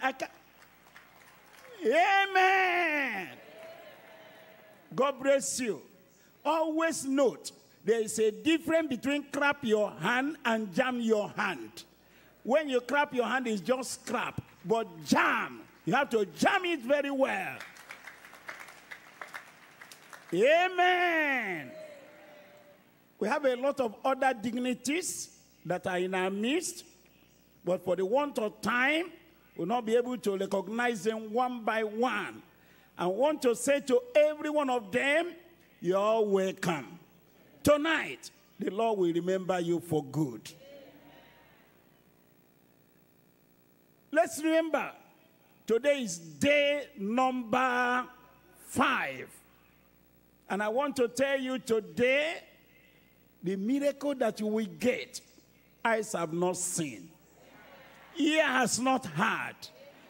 S17: Amen. God bless you. Always note there is a difference between clap your hand and jam your hand. When you clap your hand, it's just clap. But jam, you have to jam it very well. Amen. We have a lot of other dignities that are in our midst, but for the want of time, we'll not be able to recognize them one by one. I want to say to every one of them, you're welcome. Tonight, the Lord will remember you for good. Let's remember, today is day number five. And I want to tell you today the miracle that you will get, eyes have not seen, ear has not heard,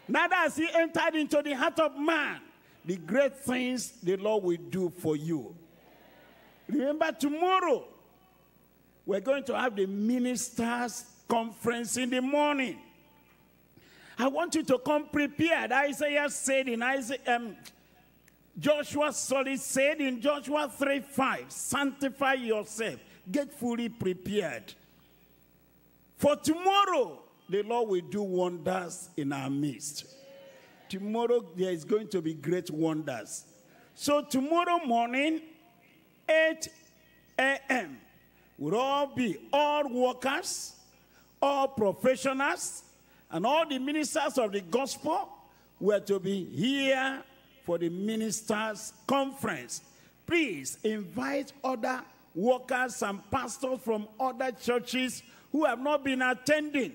S17: neither has he entered into the heart of man the great things the Lord will do for you. Remember, tomorrow we're going to have the ministers' conference in the morning. I want you to come prepared. Isaiah said in Isaiah, um, Joshua sorry said in Joshua 3 5, sanctify yourself, get fully prepared. For tomorrow, the Lord will do wonders in our midst. Tomorrow, there is going to be great wonders. So, tomorrow morning, 8 a.m., we'll all be all workers, all professionals, and all the ministers of the gospel were to be here for the ministers' conference. Please invite other workers and pastors from other churches who have not been attending.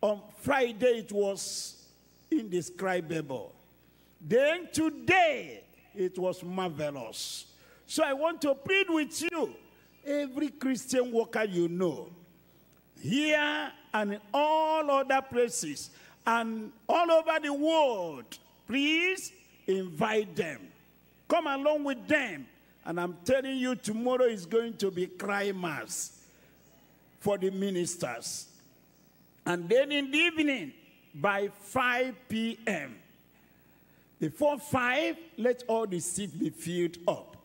S17: On Friday, it was indescribable. Then today, it was marvelous. So I want to plead with you, every Christian worker you know, here and in all other places, and all over the world, please invite them. Come along with them. And I'm telling you, tomorrow is going to be Christmas for the ministers. And then in the evening, by 5 p.m., before 5, let all the seats be filled up.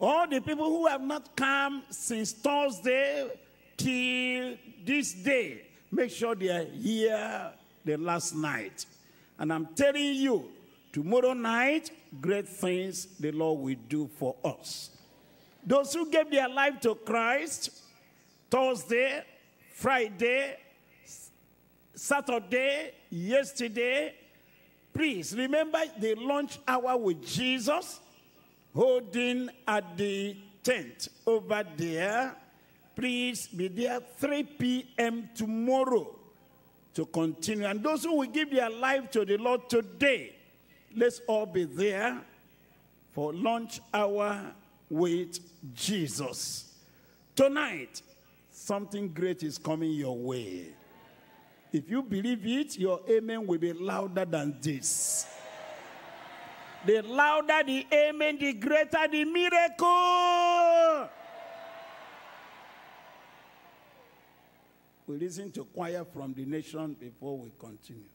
S17: All the people who have not come since Thursday till this day, make sure they are here the last night. And I'm telling you, tomorrow night, great things the Lord will do for us. Those who gave their life to Christ, Thursday, Friday, Saturday, yesterday, please remember the lunch hour with Jesus holding at the tent over there. Please be there 3 p.m. tomorrow to continue. And those who will give their life to the Lord today, let's all be there for lunch hour with Jesus. Tonight, something great is coming your way. If you believe it, your amen will be louder than this. The louder the amen, the greater the miracle. We listen to choir from the nation before we continue.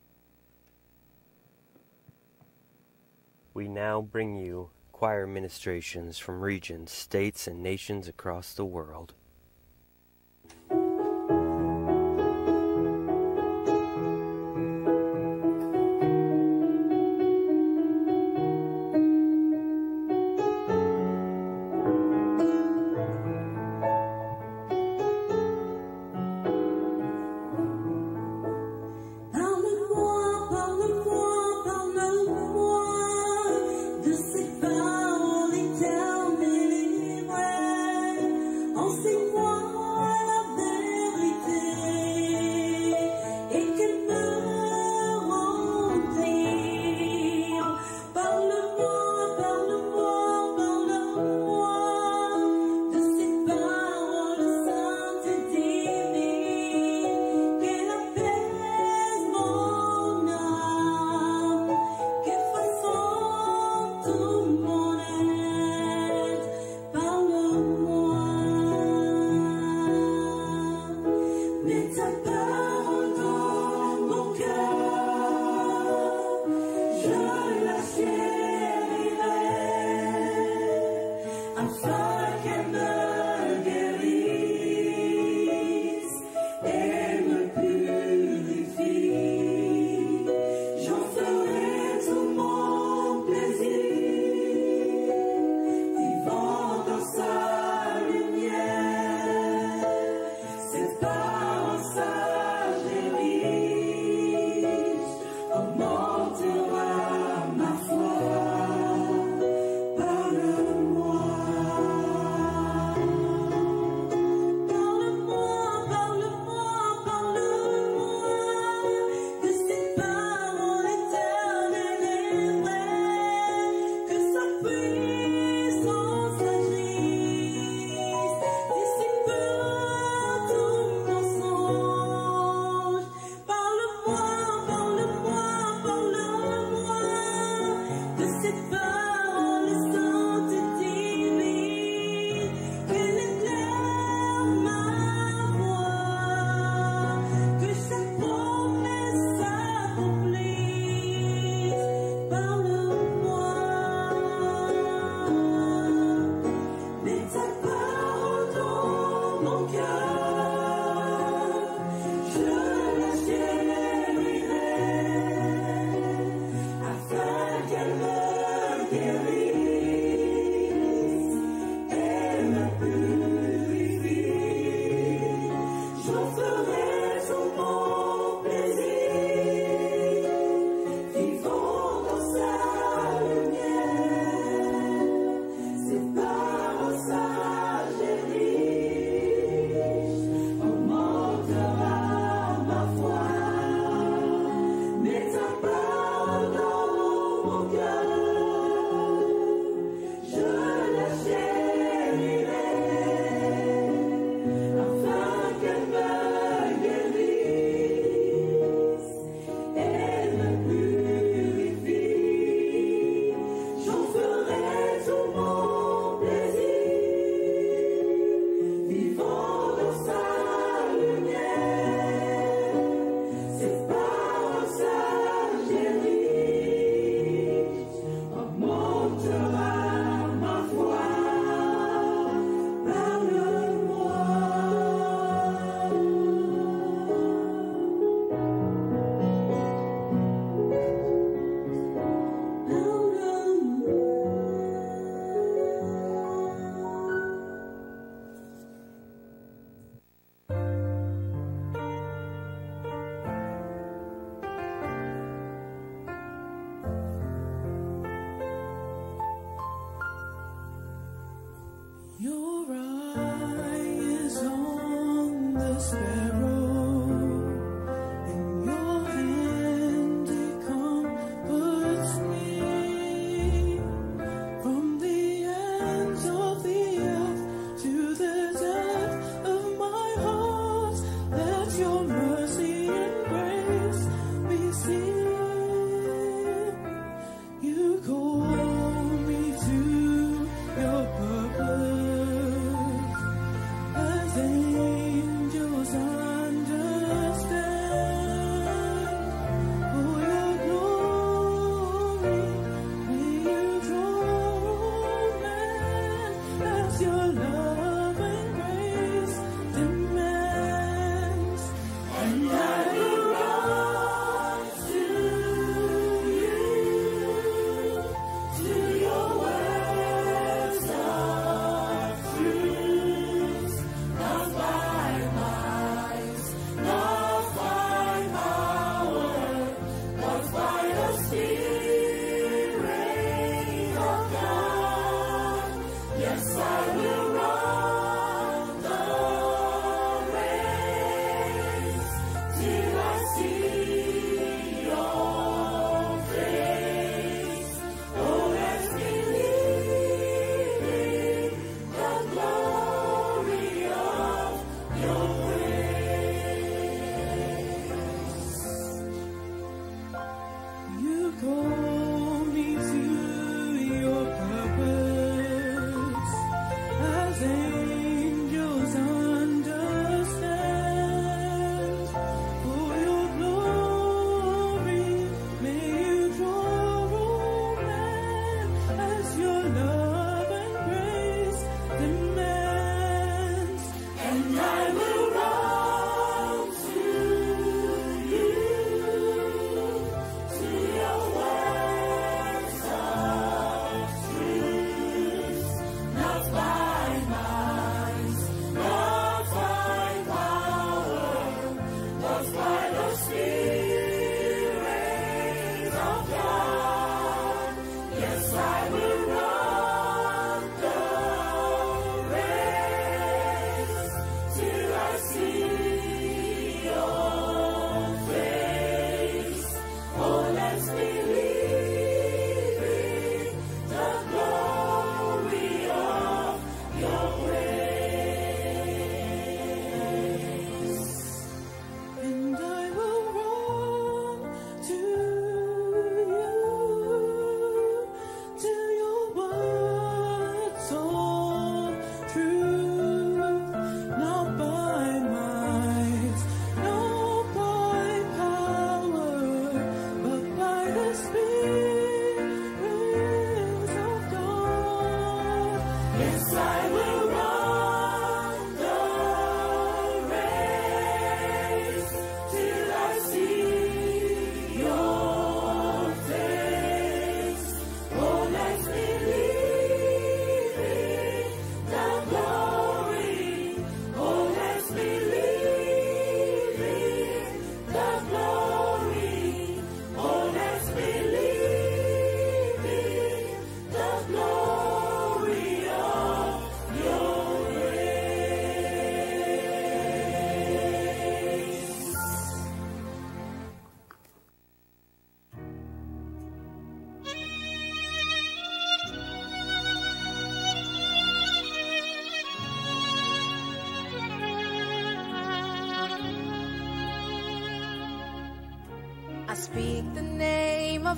S18: We now bring you choir ministrations from regions, states, and nations across the world.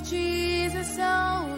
S19: Jesus over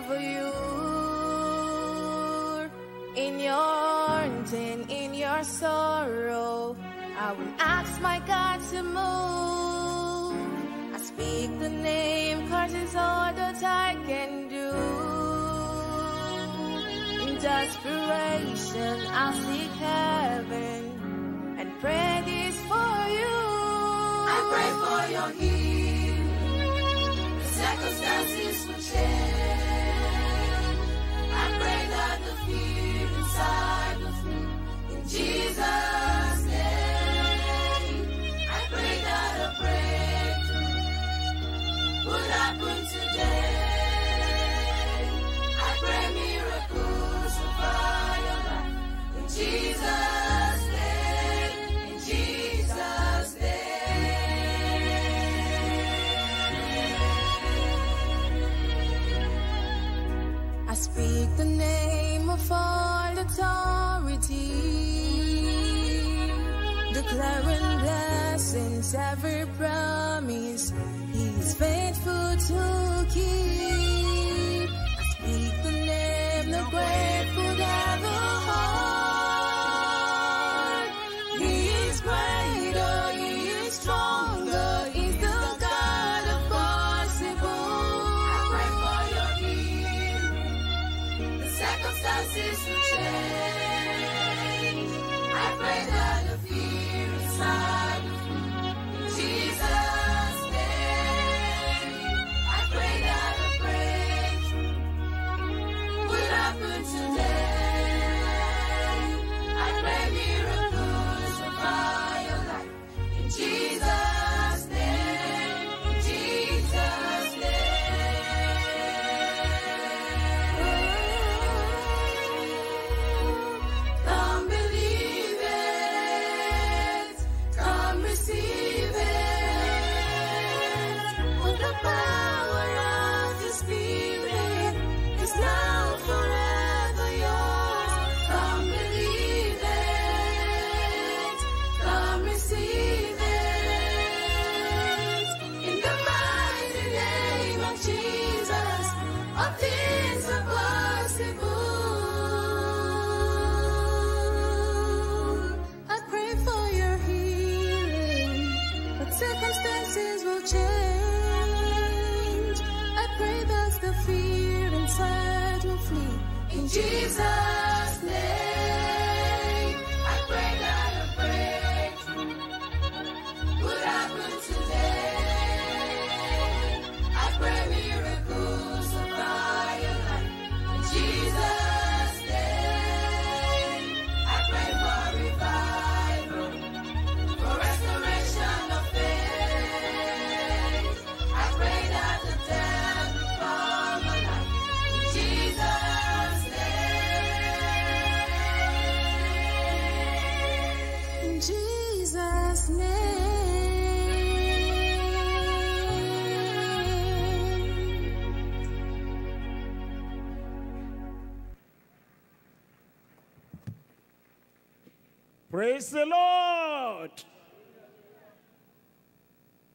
S17: Praise the Lord.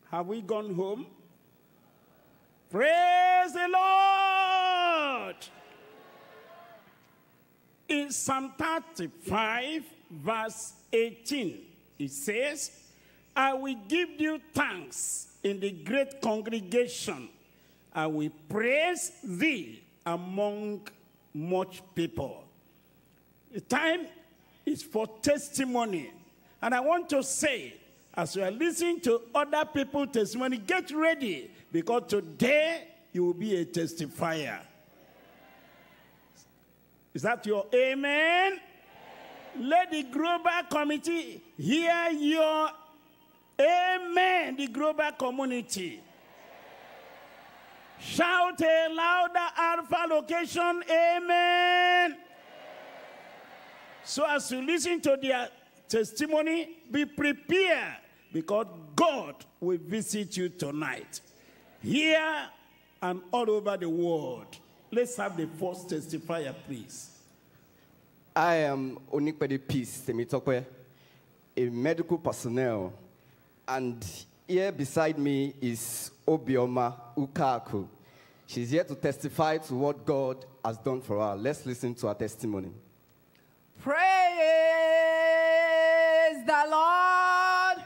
S17: Have we gone home? Praise the Lord. In Psalm 35, verse 18, it says, I will give you thanks in the great congregation. I will praise thee among much people. The time is for testimony. And I want to say, as you are listening to other people's testimony, get ready because today you will be a testifier. Is that your amen? Let the global committee hear your amen, the global community. Shout a louder alpha location, amen. So as you listen to their testimony, be prepared because God will visit you tonight. Here and all over the world. Let's have the first testifier, please.
S20: I am Onikpede Peace Temitokwe, a medical personnel, and here beside me is Obioma Ukaku. She's here to testify to what God has done for her. Let's listen to her testimony.
S21: Praise the Lord.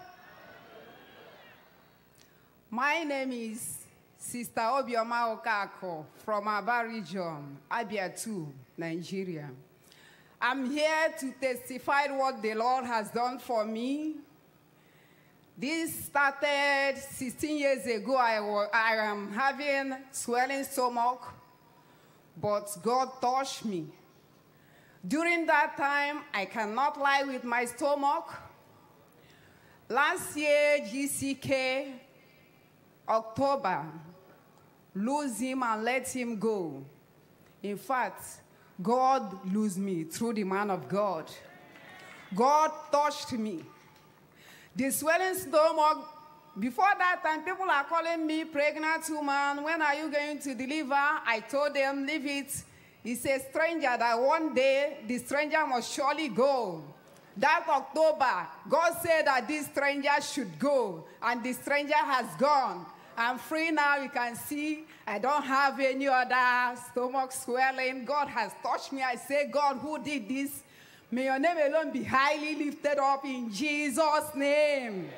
S21: My name is Sister Obioma Okako from Aba region, Abia 2, Nigeria. I'm here to testify what the Lord has done for me. This started 16 years ago. I, wa- I am having swelling stomach, but God touched me. During that time, I cannot lie with my stomach. Last year, GCK, October, lose him and let him go. In fact, God lose me through the man of God. God touched me. The swelling stomach, before that time, people are calling me pregnant woman. When are you going to deliver? I told them, leave it. It's a stranger that one day the stranger must surely go. That October, God said that this stranger should go, and the stranger has gone. I'm free now. You can see I don't have any other stomach swelling. God has touched me. I say, God, who did this? May your name alone be highly lifted up in Jesus' name.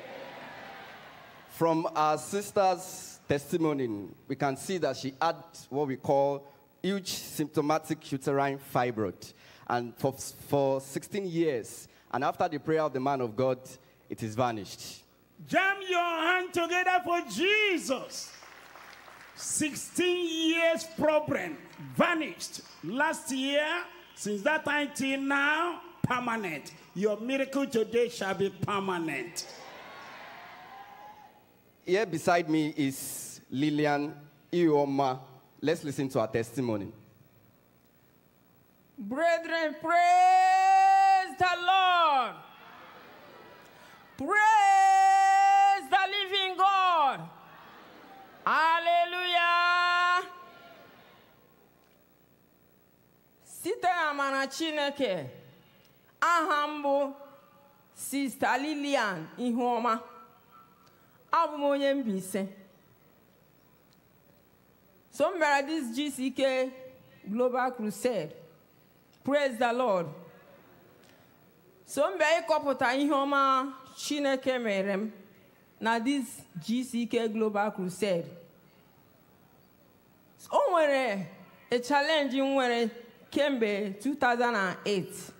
S20: From our sister's testimony, we can see that she had what we call huge symptomatic uterine fibroid. And for, for 16 years, and after the prayer of the man of God, it is vanished.
S17: Jam your hand together for Jesus. 16 years problem vanished last year. Since that time till now, permanent. Your miracle today shall be permanent.
S20: Here beside me is Lillian Ihuoma. Let's listen to her testimony.
S10: Brethren, praise the Lord. Praise the living God. Hallelujah. Site amara Chineke, aha bụ Lilian Ihuọma. Abụ m onye. So bịara this GCK Global Crusade. Praise the Lord. So m bịa ịkọpụta ihe ọma Chineke mere m na this GCK Global Crusade. O nwere a challenge nwere kemgbe 2008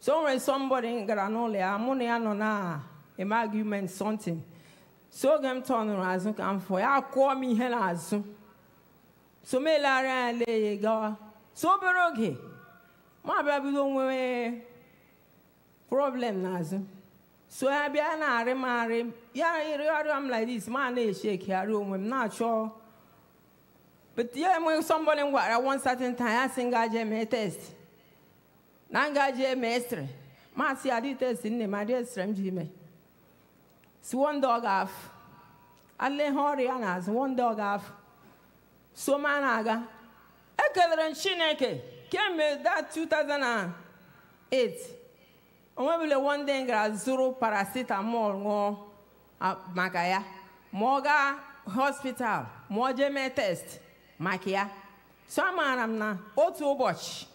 S10: so o nwere somebody gara n'ụlọ ya mụ na ya nọ na eme argument something so oge m tọnụrụ azụ ka m fọ ya kụọ m ihe n'azụ so m elegharịa ya gawa so obere oge. Ma abịa bido nwewe problem n'azụ. So ya bịa na-arị m arị ya rịọrịọ m like this ma na-eshekigharị onwe m na-achọ. But ya enweghị somebody m gwara one certain time ya sị ngaje mee test. Na ngaje mee estre masị ya dị test nne ma dị estre m ji mee. Si one dog af ale ihe ọrịa n'azụ af so ma na-aga. Ekelere m chineke kemgbe that 2008 onwebile one day m gara zụrụ paracetamol ṅụọ maka ya. Ma ọ gaa hospital ma ọ jee mee test maka ya. So amaara m na otu ụbọchị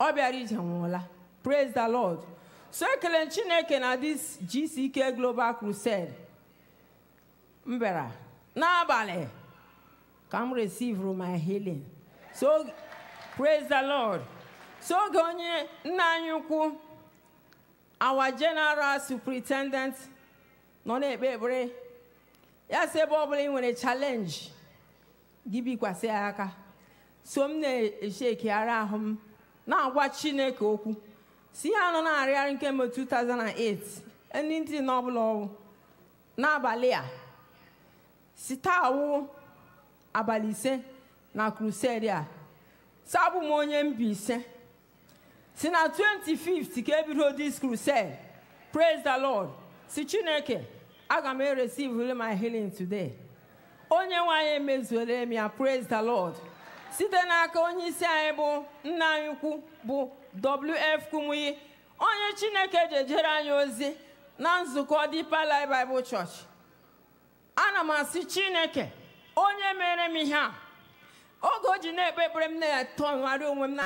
S10: ọ bịara ije nwụọla praise the lord. So ekele m chineke na this gck global crusade. M bịara n'abalị. Ka m receive my healing. So praise the lord. So oge onye nna anyị ukwu our general superintendent nọ na-ekpe ekpere ya sị ebe ọbụla nwere challenge gị bikwasị ya aka. So m na-eshekigharị ahụ m na-agwa chineke okwu. Si ya nọ na-arịarị kemgbe 2008 ndị ntị n'ọbụla ọwụ n'abalị a si abalị ise na crusade a abụ m onye Mbaise si na 25th ka ebido this crusade praise the lord. Si chineke aga m ereceive my healing today. Onye nwe anyị emezuola m ya praise the lord. Site n'aka onye isi anyị bụ nna anyị ukwu bụ wf kumuyi onye chineke ji ejere anyị ozi na nzukọ Deeper Life Bible Church. Ana m asị chineke onye mere m ihe a oge o ji na-ekpe ekpere m na-etọgharị onwe m na